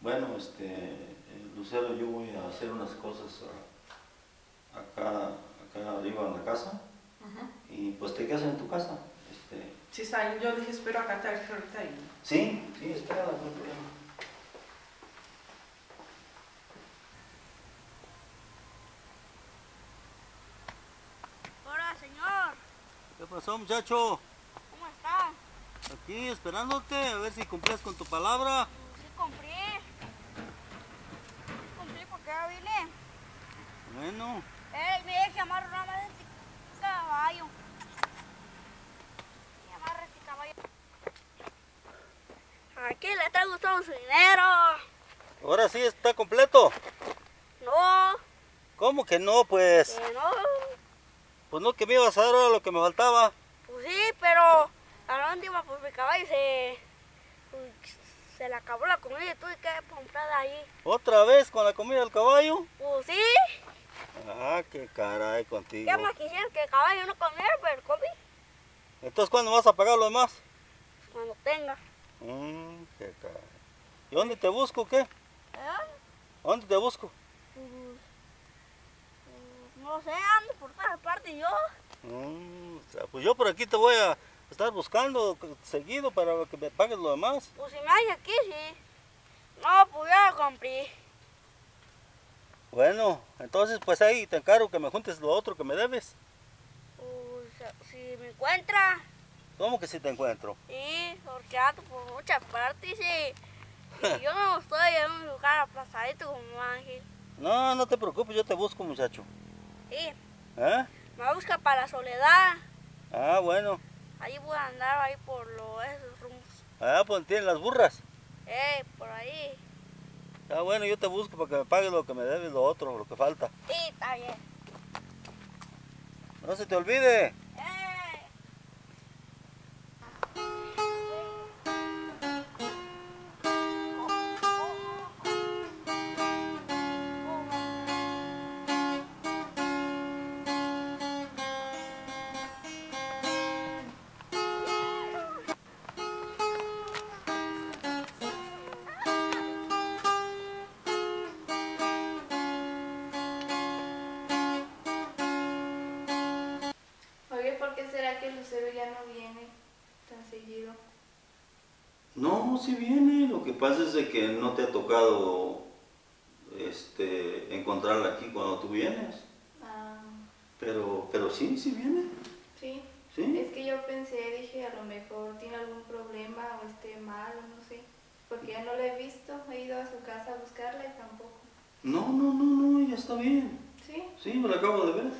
Bueno, este, eh, Lucero, yo voy a hacer unas cosas acá, acá arriba en la casa. Y pues te quedas en tu casa. Este, Sí, está. Yo dije, espero acá te ahorita ahí. sí, sí, espera, no hay problema. Hola, señor. ¿Qué pasó, muchacho? ¿Cómo está? Aquí esperándote, a ver si cumplías con tu palabra. Sí, cumplí. Cumplí porque ya vine. Bueno, Eh, me deje amarrar nada más este caballo. Y amarra este caballo. Aquí le traigo todo su dinero. ahora sí está completo. No, ¿Cómo que no? Pues, que no. Pues no que me ibas a dar ahora lo que me faltaba. Pues sí, pero a la última pues mi caballo se... pues, se le acabó la comida y tuve que comprar de ahí. ¿Otra vez con la comida del caballo? Pues sí. Ah, qué caray contigo. ¿Qué más quisieran que el caballo no comiera, pero comí Entonces, ¿cuándo vas a pagar lo demás? cuando tenga. Mm, qué caray. ¿Y dónde te busco, qué? ¿Eh? ¿Dónde te busco? No sé, ando por todas partes yo. Mm, pues yo por aquí te voy a estar buscando seguido para que me pagues lo demás. Pues si me hay aquí, sí. No, pues ya lo compré. Bueno, entonces pues ahí te encargo que me juntes lo otro que me debes. Pues si me encuentra, ¿Cómo que si te encuentro? sí, porque ando por muchas partes y, y yo no estoy en un lugar aplazadito como Ángel. *laughs* No, no te preocupes, yo te busco, muchacho. Sí, ¿Eh? me busca para la soledad. Ah, bueno. Ahí voy a andar ahí por los esos rumbos. Ah, pues tienen las burras. Eh, por ahí. Ah, bueno, yo te busco para que me pagues lo que me debes, lo otro, lo que falta. Sí, está bien. No se te olvide. Acabo de ver.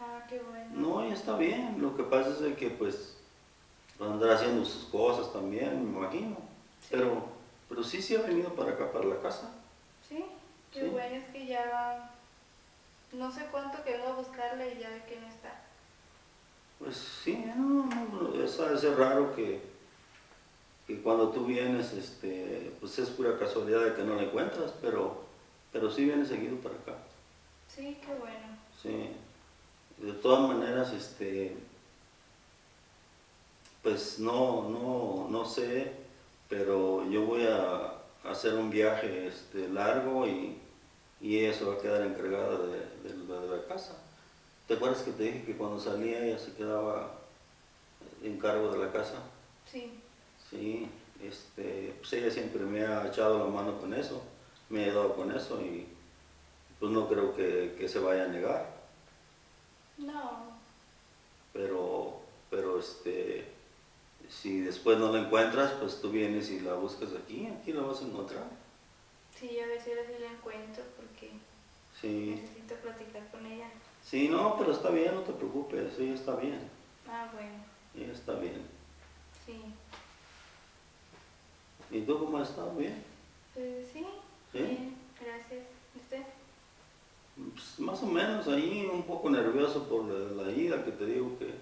Ah, qué bueno. No, ella está bien. Lo que pasa es que pues andará haciendo sus cosas también, me imagino. Pero, pero sí, sí ha venido para acá, para la casa. Sí, qué Sí. bueno es que ya no sé cuánto que vengo a buscarla y ya ve que no está. Pues sí, no, no, es, es raro que, que cuando tú vienes, este, pues es pura casualidad de que no la encuentras, pero, pero sí viene seguido para acá. Sí, qué bueno. Sí. De todas maneras, este, pues no, no, no sé, pero yo voy a hacer un viaje este, largo y, y ella se va a quedar encargada de, de la- de la casa. ¿Te acuerdas que te dije que cuando salía ella se quedaba en cargo de la casa? Sí, Sí, este, pues ella siempre me ha echado la mano con eso, me ha ayudado con eso y pues no creo que, que se vaya a negar, no, pero, pero este, si después no la encuentras, pues tú vienes y la buscas aquí, aquí la vas a encontrar. sí, a ver si ahora sí la encuentro porque Sí, necesito platicar con ella. sí, no, pero está bien, no te preocupes, ella está bien, Ah, bueno, ella está bien. sí. ¿Y tú cómo has estado? ¿Bien? Pues sí, ¿Sí? bien, gracias. ¿Y ¿Usted? Pues, más o menos ahí un poco nervioso por la, la ida que te digo que,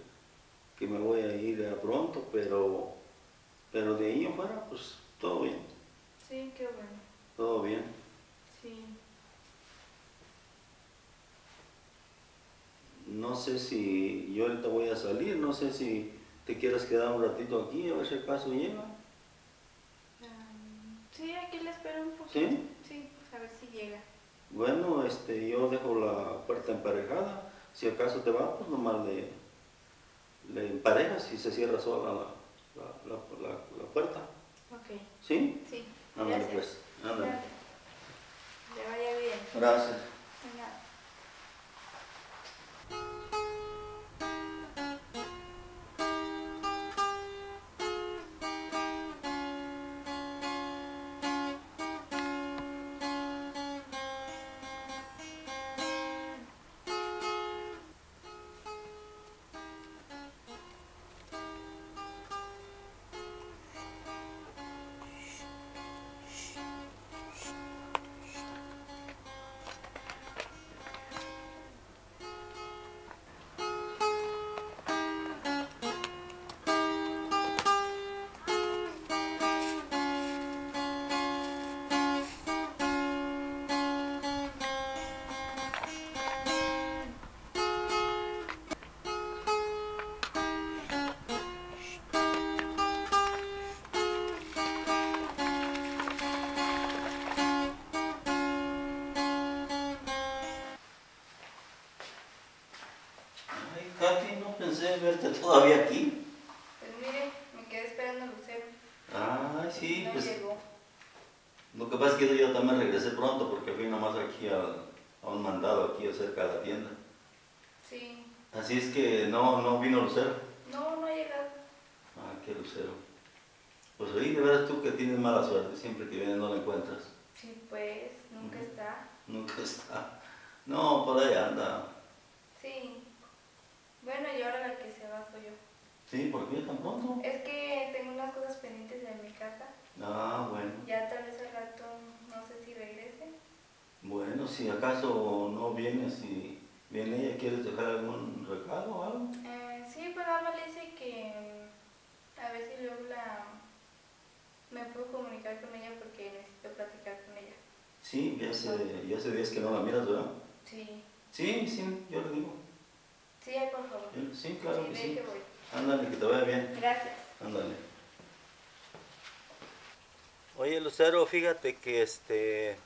que me voy a ir pronto, pero, pero de ahí en fuera pues todo bien, Sí, qué bueno. todo bien. Sí. No sé si yo ahorita voy a salir, no sé si te quieres quedar un ratito aquí a ver si acaso llega. Am, sí, aquí le espero un poquito. ¿Sí? Sí, a ver si llega. Bueno, este, yo dejo la puerta emparejada, si acaso te va, pues nomás le, le emparejas y se cierra sola la, la, la- la- puerta. Ok, ¿Sí? sí. Ándale pues, ándale. Gracias. Le vaya bien. Gracias. Verte todavía aquí. Pues mire, me quedé esperando a Lucero. Ay, sí, no pues llegó. lo que pasa es que yo también regresé pronto porque fui nomás aquí a, a un mandado aquí cerca de la tienda. Sí. Así es que no, no vino Lucero. No, no ha llegado. Ah, qué Lucero. Pues oí, de veras tú que tienes mala suerte, siempre que vienes no la encuentras. Sí, pues, nunca está. Nunca está. No, por ahí anda. Sí. Bueno, y ahora la que se va soy yo. Sí, ¿por qué tan pronto? Es que tengo unas cosas pendientes en mi casa. Ah, bueno. Ya tal vez al rato, no sé si regrese. Bueno, si acaso no vienes y viene ella, ¿quieres dejar algún recado o algo? Eh, sí, pues nada más le dice que mm, a ver si luego la... me puedo comunicar con ella porque necesito platicar con ella. Sí, ya hace, ya hace días que no la miras, ¿verdad? Sí. Sí, sí, yo le digo. Sí, por favor. Sí, claro sí, que sí. que voy. Ándale, que te vaya bien. Gracias. Ándale. Oye, Lucero, fíjate que este.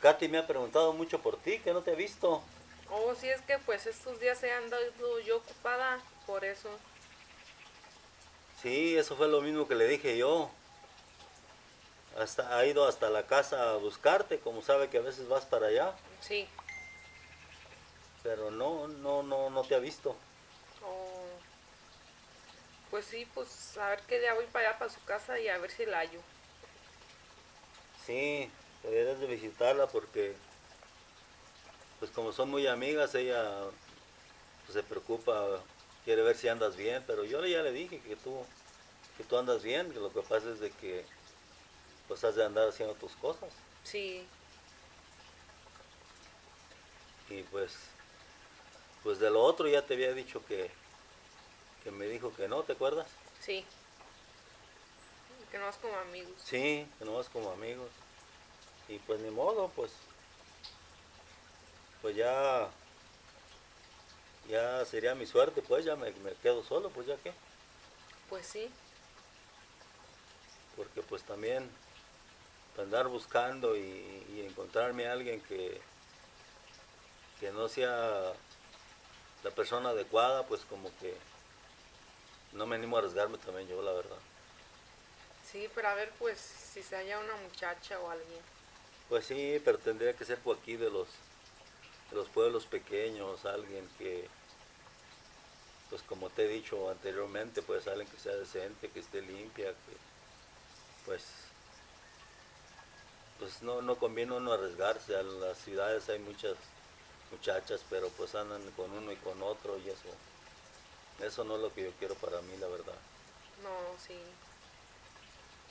Katy me ha preguntado mucho por ti, que no te ha visto. Oh, sí, es que pues estos días he andado yo ocupada, por eso. Sí, eso fue lo mismo que le dije yo. Hasta, ha ido hasta la casa a buscarte, como sabe que a veces vas para allá, Sí. pero no, no, no, no te ha visto. Oh. Pues sí, pues a ver qué día voy para allá, para su casa y a ver si la hallo. Sí, deberías de visitarla porque, pues como son muy amigas, ella pues, se preocupa, quiere ver si andas bien, pero yo ya le dije que tú, que tú andas bien, que lo que pasa es de que pues has de andar haciendo tus cosas. Sí. Y pues, pues de lo otro ya te había dicho que, que me dijo que no, ¿te acuerdas? Sí. Que no es como amigos. Sí, que nomás como amigos. Y pues ni modo, pues. Pues ya. Ya sería mi suerte, pues ya me, me quedo solo, pues ya qué. Pues sí. Porque pues también andar buscando y, y encontrarme a alguien que, que no sea la persona adecuada, pues como que no me animo a arriesgarme también yo, la verdad. Sí, pero a ver pues si se halla una muchacha o alguien. Pues sí, pero tendría que ser por aquí de los, de los pueblos pequeños, alguien que, pues como te he dicho anteriormente, pues alguien que sea decente, que esté limpia, que pues, pues no, no conviene uno arriesgarse. A las ciudades hay muchas muchachas, pero pues andan con uno y con otro y eso, eso no es lo que yo quiero para mí, la verdad. No, sí.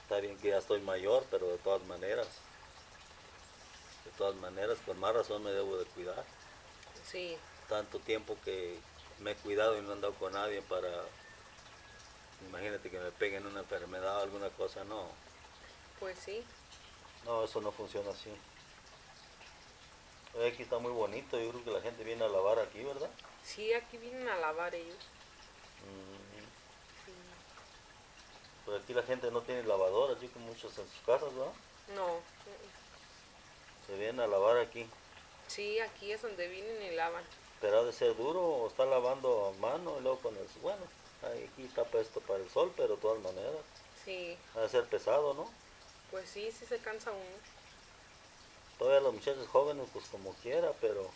Está bien que ya estoy mayor, pero de todas maneras, de todas maneras, con más razón me debo de cuidar. Sí. Tanto tiempo que me he cuidado y no he andado con nadie para, imagínate que me peguen una enfermedad o alguna cosa, no. Pues sí. No, eso no funciona así. Oye, aquí está muy bonito, yo creo que la gente viene a lavar aquí, ¿verdad? Sí, aquí vienen a lavar ellos. Mm, Sí. Pues aquí la gente no tiene lavadora, así como muchos en sus casas, ¿verdad? No. Se vienen a lavar aquí. Sí, aquí es donde vienen y lavan. Pero ha de ser duro o está lavando a mano y luego con el... Bueno, aquí está puesto para el sol, pero de todas maneras. Sí. Ha de ser pesado, ¿no? Pues sí, sí se cansa uno. Todavía los muchachos jóvenes, pues como quiera, pero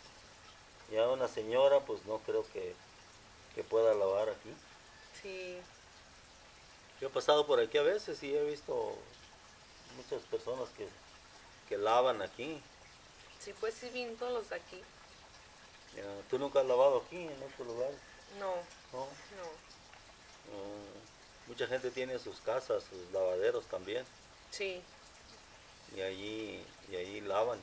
ya una señora, pues no creo que, que pueda lavar aquí. Sí. Yo he pasado por aquí a veces y he visto muchas personas que, que lavan aquí. Sí, pues sí vienen todos los de aquí. ¿Tú nunca has lavado aquí en otro lugar? No, ¿No? no. Mm, mucha gente tiene sus casas, sus lavaderos también, Sí. y allí, y allí lavan.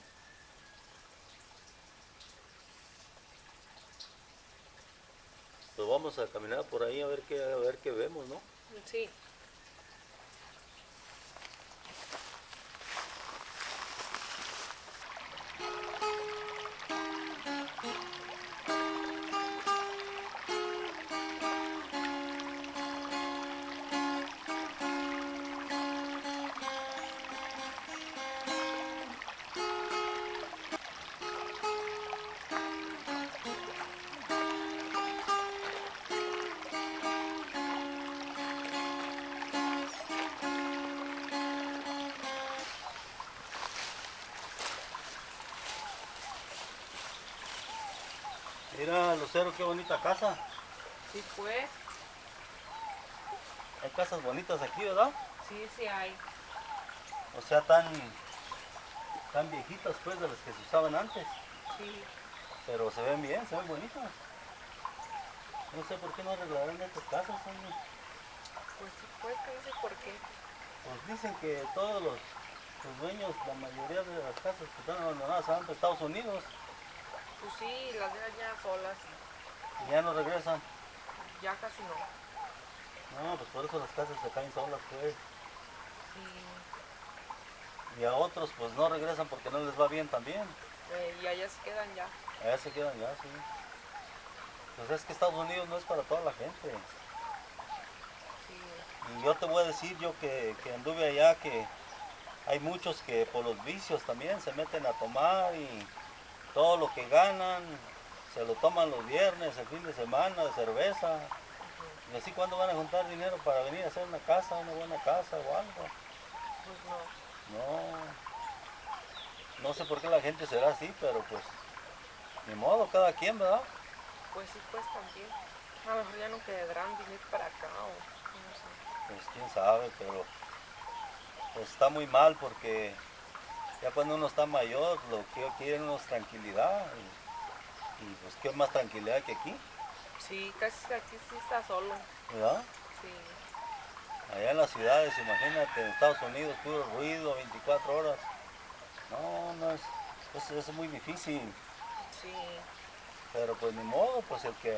Pues vamos a caminar por ahí a ver qué, a ver qué vemos, ¿no? Sí. Qué bonita casa. Sí, pues. Hay casas bonitas aquí, ¿verdad? Sí, sí hay. O sea, tan, tan viejitas, pues, de las que se usaban antes. Sí. Pero se ven bien, se ven bonitas. No sé por qué no arreglarán estas casas, hombre. Pues sí, pues, no sé por qué. Pues dicen que todos los, los dueños, la mayoría de las casas que están abandonadas van para Estados Unidos Pues sí, las dejan ya solas. Y ya no regresan. Ya casi no. No, pues por eso las casas se caen solas, pues. Sí. Y a otros, pues no regresan porque no les va bien también. Eh, y allá se quedan ya. Allá se quedan ya, sí. Pues es que Estados Unidos no es para toda la gente. Sí. Y yo te voy a decir yo que, que anduve allá que hay muchos que por los vicios también se meten a tomar y todo lo que ganan se lo toman los viernes, el fin de semana, de cerveza. Y así cuando van a juntar dinero para venir a hacer una casa, una buena casa o algo. Pues no. No. No sé por qué la gente será así, pero pues ni modo, cada quien, ¿verdad? Pues sí, pues también. A lo mejor ya no quedarán venir para acá o no sé. Pues quién sabe, pero pues, está muy mal porque ya cuando uno está mayor lo que quiere uno es tranquilidad y, y, pues qué más tranquilidad que aquí, Sí, casi aquí sí está solo. ¿verdad? Sí. Allá en las ciudades, imagínate, en Estados Unidos puro ruido 24 horas. No, no es, es, es muy difícil, Sí. pero pues ni modo, pues el que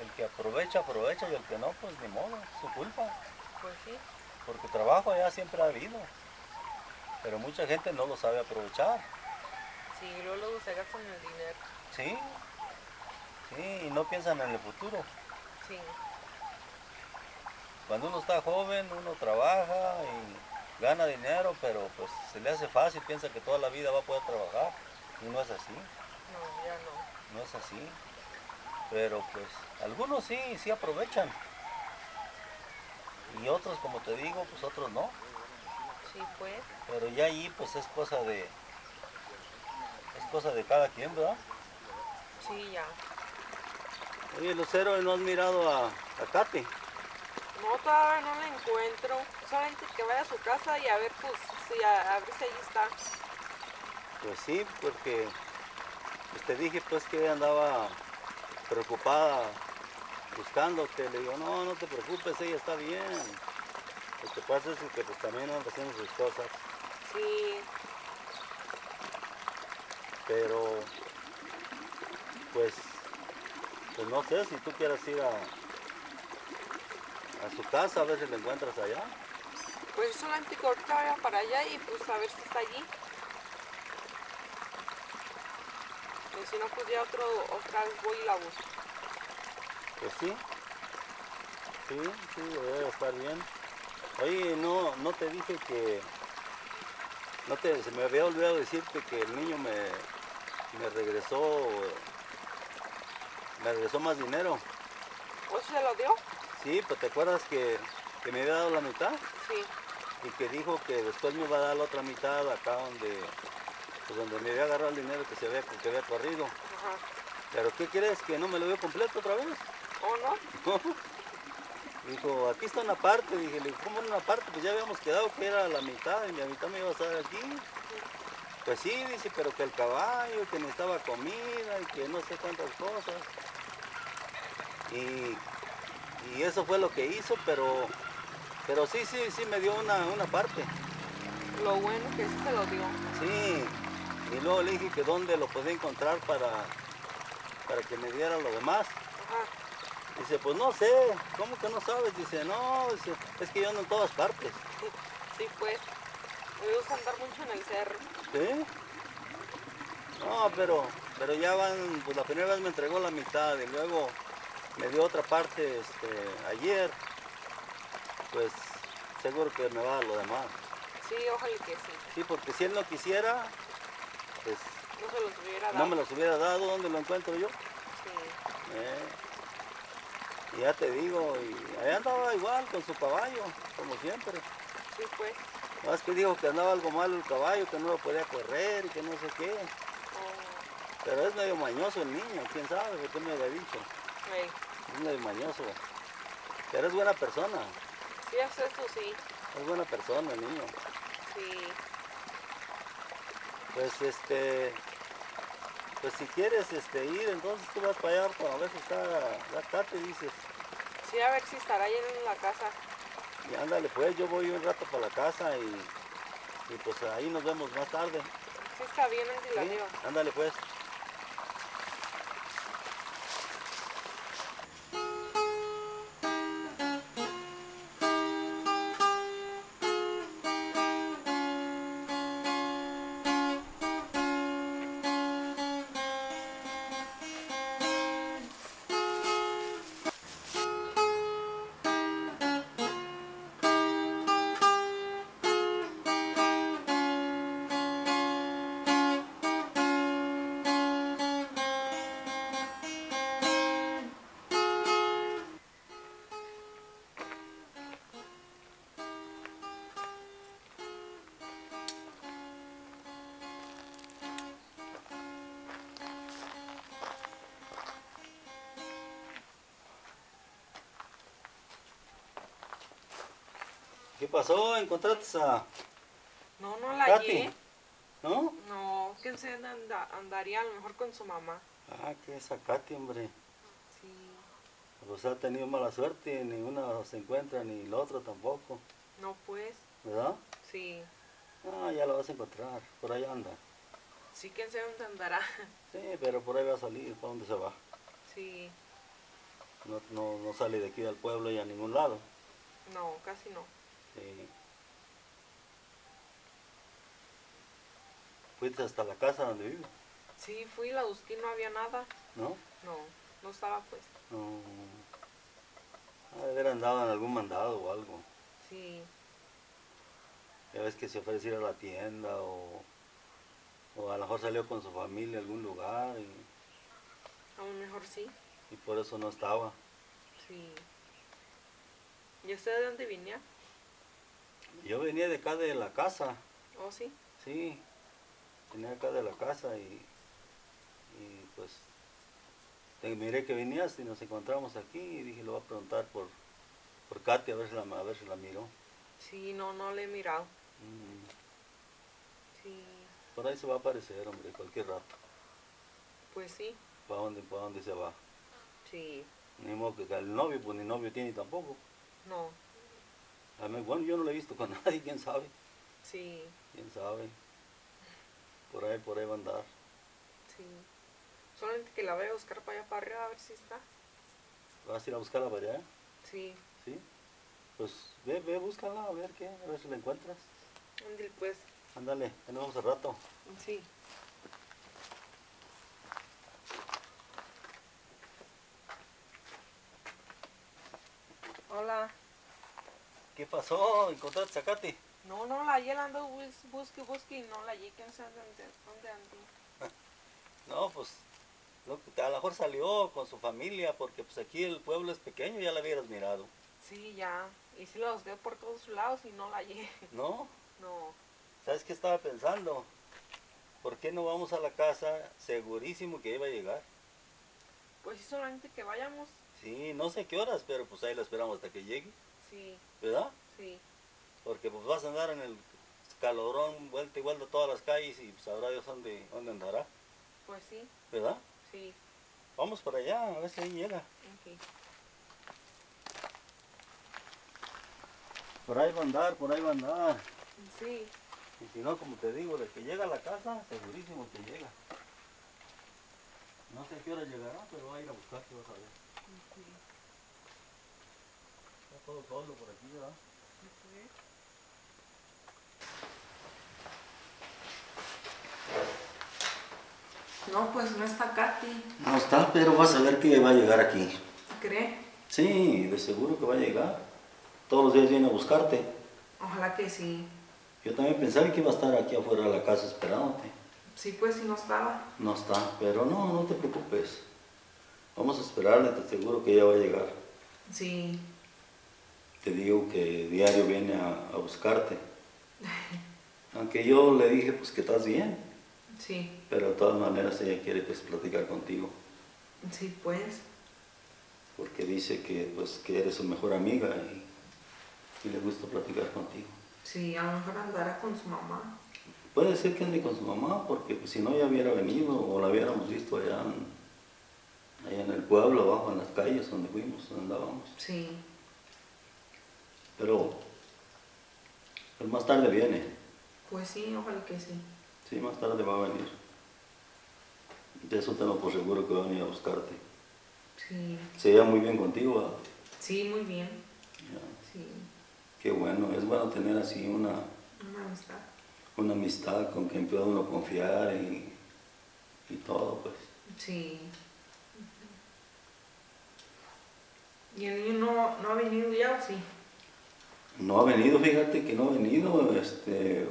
el que aprovecha, aprovecha y el que no, pues ni modo, es su culpa. Pues sí. porque trabajo allá siempre ha habido, pero mucha gente no lo sabe aprovechar, Sí, y luego, luego se gastan el dinero. ¿sí? Sí, y no piensan en el futuro. Sí. Cuando uno está joven, uno trabaja y gana dinero, pero pues se le hace fácil, piensa que toda la vida va a poder trabajar, y no es así, No, ya no. no es así. Pero pues algunos sí, sí aprovechan. Y otros, como te digo, pues otros no. Sí, pues. Pero ya ahí pues es cosa de es cosa de cada quien, ¿verdad? Sí, ya. Oye, Lucero, ¿no has mirado a, a Katy? No, todavía no la encuentro. Solamente que vaya a su casa y a ver, pues, si a, a ver si ahí está. Pues sí, porque pues te dije pues que andaba preocupada buscándote. Le digo, no, no te preocupes, ella está bien. Lo que pasa es que pues también anda haciendo sus cosas. Sí, Pero pues, pues no sé si tú quieras ir a, a su casa a ver si la encuentras allá. pues solamente vaya para allá y pues a ver si está allí. Y si no, pues ya otro, otra vez voy y la busco. Pues sí. Sí, sí, debe estar bien. Oye, no, no te dije que. No te, se me había olvidado decirte que el niño me, me regresó. Me regresó más dinero. ¿O se lo dio? Sí, pues te acuerdas que, que me había dado la mitad Sí. y que dijo que después me iba a dar la otra mitad acá donde, pues donde me había agarrado el dinero que se había, que había corrido. Ajá. Pero ¿qué quieres? ¿Que no me lo dio completo otra vez? ¿O no? *laughs* Dijo, aquí está una parte. Dije, ¿cómo una parte? Pues ya habíamos quedado que era la mitad y la mitad me iba a estar aquí. Pues sí, dice, pero que el caballo, que necesitaba comida y que no sé cuántas cosas. Y, y eso fue lo que hizo, pero, pero sí, sí, sí me dio una, una parte. Lo bueno que sí se lo dio. Sí. Y luego le dije que dónde lo podía encontrar para, para que me diera lo demás. Ajá. Dice, pues no sé, ¿cómo que no sabes? Dice, no, dice, es que yo ando en todas partes. Sí, pues. Me gusta andar mucho en el cerro. ¿Sí? No, pero, pero ya van, pues la primera vez me entregó la mitad y luego me dio otra parte este, ayer. Pues seguro que me va a lo demás. Sí, ojalá que sí. Sí, porque si él no quisiera, pues No se los hubiera dado. no me los hubiera dado, ¿dónde lo encuentro yo? Sí. Eh, y ya te digo, y andaba igual con su caballo, como siempre. Sí, pues. Más que dijo que andaba algo malo el caballo, que no lo podía correr y que no sé qué. Oh, Pero es medio mañoso el niño, quién sabe, qué me había dicho. Es medio mañoso. Pero es buena persona, Sí, es esto, sí. es buena persona el niño. Sí. Pues este, pues si quieres este ir, entonces tú vas para allá para ver si está la Tati, dices. Sí, a ver si estará lleno en la casa. Y ándale pues, yo voy un rato para la casa y, y pues ahí nos vemos más tarde. Sí, está bien, la ¿sí? Ándale pues. Pasó? ¿Encontraste a No, no la Katy? hallé. ¿No? No, que se anda- andaría a lo mejor con su mamá. Ah, que es a Katy, hombre. Sí. Pues ha tenido mala suerte, ni una se encuentra, ni el otro tampoco, No, pues. ¿verdad? Sí. Ah, ya la vas a encontrar, por ahí anda. Sí, quién sabe dónde andará. *laughs* Sí, pero por ahí va a salir, ¿para dónde se va? Sí. No, no, no sale de aquí del pueblo y a ningún lado. No, casi no. Sí. Fuiste hasta la casa donde vive, Sí, fui, la busqué, no había nada. ¿no? No, no estaba pues. No. Ha de haber andado en algún mandado o algo. Sí. Ya ves que se ofrece ir a la tienda o, o a lo mejor salió con su familia a algún lugar y, A lo mejor sí. y por eso no estaba. Sí. ¿Y usted de dónde venía? Yo venía de acá de la casa, Oh, sí. sí, venía acá de la casa y, y pues te miré que venías y nos encontramos aquí y dije, lo voy a preguntar por, por Katy a ver si la, a ver si la miró. Sí, no, no le he mirado. Mm, Sí. por ahí se va a aparecer, hombre, cualquier rato. Pues sí. ¿Para dónde, para dónde se va? Sí. Ni modo que el novio, pues ni novio tiene tampoco. No. A mí, bueno, yo no lo he visto con *laughs* nadie, quién sabe, Sí. quién sabe. Por ahí, por ahí va a andar. Sí. Solamente que la voy a buscar para allá para arriba a ver si está. ¿Vas a ir a buscarla para allá? Sí. ¿Sí? Pues ve, ve, búscala, a ver qué, a ver si la encuentras. Ándale, pues. Ándale, ya nos vemos al rato. Sí. Hola. ¿Qué pasó? ¿Encontraste a Katy? No, no la hallé, la ando bus- busque, busque y no la hallé. ¿Quién sabe dónde, dónde andé? *laughs* No, pues a lo mejor salió con su familia, porque pues aquí el pueblo es pequeño, ya la hubieras mirado. Sí, ya. Y sí la busqué por todos lados y no la hallé. *laughs* ¿No? No. ¿Sabes qué estaba pensando? ¿Por qué no vamos a la casa segurísimo que iba a llegar? Pues sí, solamente que vayamos. Sí, no sé qué horas, pero pues ahí la esperamos hasta que llegue, Sí, ¿verdad? sí. Porque pues vas a andar en el calorón, vuelta y vuelta todas las calles y pues sabrá Dios dónde, dónde andará, Pues sí, ¿verdad? sí. Vamos para allá, a ver si ahí llega. Ok. Por ahí va a andar, por ahí va a andar. Sí. Y si no, como te digo, de que llega a la casa, segurísimo que llega. No sé a qué hora llegará, pero va a ir a buscarte, vas a ver. Todo solo por aquí, ¿verdad? No, pues no está Katy. No está, pero vas a ver que va a llegar aquí. ¿Cree? Sí, de seguro que va a llegar. Todos los días viene a buscarte. Ojalá que sí. Yo también pensaba que iba a estar aquí afuera de la casa esperándote. Sí, pues sí no estaba. No está, pero no, no te preocupes. Vamos a esperarle, te aseguro que ella va a llegar. Sí. Te digo que diario viene a, a buscarte. *laughs* Aunque yo le dije pues que estás bien. Sí, pero de todas maneras ella quiere pues platicar contigo, sí, pues. porque dice que pues que eres su mejor amiga y, y le gusta platicar contigo. Sí, a lo mejor andará con su mamá. Puede ser que ande con su mamá, porque pues, si no ya hubiera venido o la hubiéramos visto allá en, allá en el pueblo, abajo en las calles donde fuimos, donde andábamos. Sí, Pero pues, más tarde viene, pues sí, ojalá que sí. sí, más tarde va a venir. De eso tengo por seguro que va a venir a buscarte. Sí, Se lleva muy bien contigo, ¿verdad? sí, muy bien. Ya, Sí, Qué bueno, es bueno tener así una, una amistad. una amistad con quien pueda uno confiar y, y todo, pues. Sí. ¿Y el niño no, no ha venido ya o sí? No ha venido, fíjate que no ha venido, este,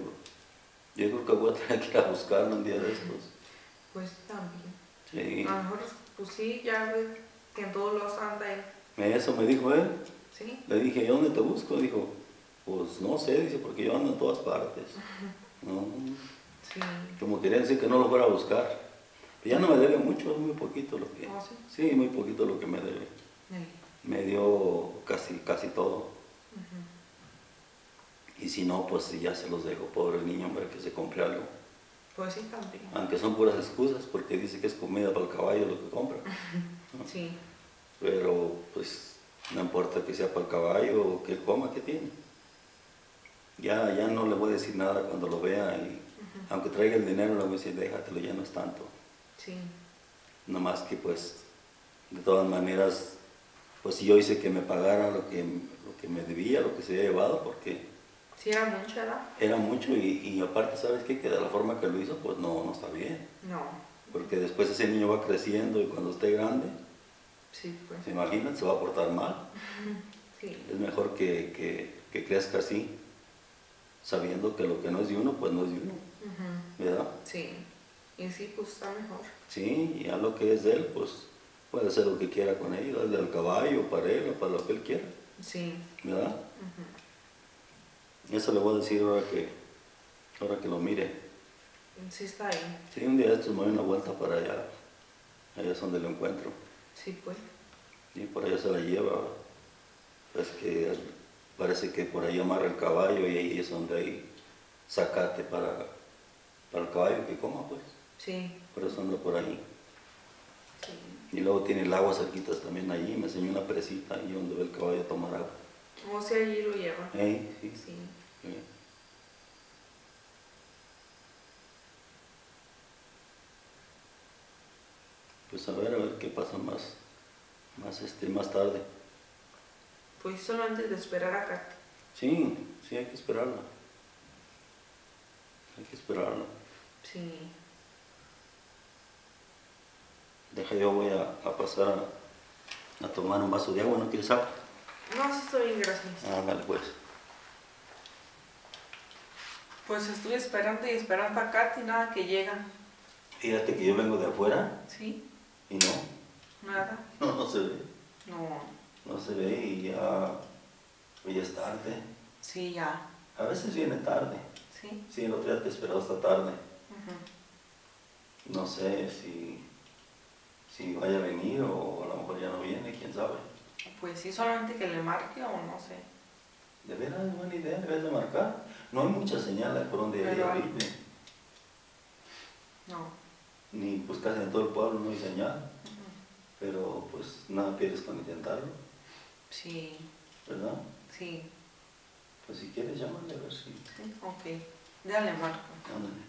yo creo que voy a tener que ir a buscarlo un día de estos. Pues también. Sí, A lo mejor, pues sí, ya ves que en todos los anda él. eso me dijo él. Sí, Le dije, ¿y dónde te busco? Dijo, pues no sé, dice, porque yo ando en todas partes. *laughs* No, sí. como quería decir que no lo fuera a buscar. Ya no me debe mucho, es muy poquito lo que... ¿Oh, sí? Sí, muy poquito lo que me debe. Sí. Me dio casi, casi todo. Y si no, pues ya se los dejo, pobre niño, hombre, que se compre algo. Pues sí, también. Aunque son puras excusas, porque dice que es comida para el caballo lo que compra. *laughs* Sí, Pero, pues, no importa que sea para el caballo o que él coma, ¿qué tiene? Ya, ya no le voy a decir nada cuando lo vea y aunque traiga el dinero le voy a decir, déjatelo, ya no es tanto. sí, No más que, pues, de todas maneras, pues si yo hice que me pagara lo que, lo que me debía, lo que se había llevado, porque sí era mucha edad. era mucho y, y aparte, ¿sabes qué? Que de la forma que lo hizo, pues no, no está bien. No, Porque después ese niño va creciendo y cuando esté grande, sí, pues. se imaginan, se va a portar mal. Sí, Es mejor que, que, que crezca así, sabiendo que lo que no es de uno, pues no es de uno. ¿verdad? sí. Y sí, pues está mejor. Sí, y ya lo que es de él, pues puede hacer lo que quiera con él, darle al caballo, para él o para lo que él quiera, Sí. ¿verdad? ujú. Eso le voy a decir ahora que, ahora que lo mire. Sí está ahí. Sí, un día de estos me doy una vuelta para allá, allá es donde lo encuentro, Sí, pues. y por allá se la lleva, pues que parece que por ahí amarra el caballo y ahí es donde hay zacate para, para el caballo que coma, pues. Sí, Por eso ando por ahí. sí. Y luego tiene el agua cerquitas también allí. Me enseñó una presita ahí donde ve el caballo a tomar agua. O sea, allí lo lleva. Ey, sí, Sí. Sí. Pues a ver, a ver qué pasa más, más, este, más tarde. Pues solo antes de esperar acá. Sí, sí, hay que esperarla. Hay que esperarla. Sí. Deja, yo voy a, a pasar a, a tomar un vaso de agua. ¿No quieres agua? No, sí estoy bien, gracias. Ándale, pues. Pues estuve esperando y esperando a Katy, nada que llega. Fíjate que yo vengo de afuera Sí, y no, nada. no, no se ve. No, No se ve y ya, ya es tarde. sí, ya. A veces viene tarde. Sí. Sí, el otro día te esperó hasta tarde. No sé si, si vaya a venir o a lo mejor ya no viene, quién sabe. Pues sí, solamente que le marque o no sé. De veras, es buena idea, debes de marcar. No hay muchas señales por donde Pero ella hay. vive. No. Ni pues casi en todo el pueblo no hay señal. Pero pues nada pierdes con intentarlo, Sí, ¿verdad? sí. Pues si quieres llámale a ver si... sí, Ok. Dale, Marco. Ándale.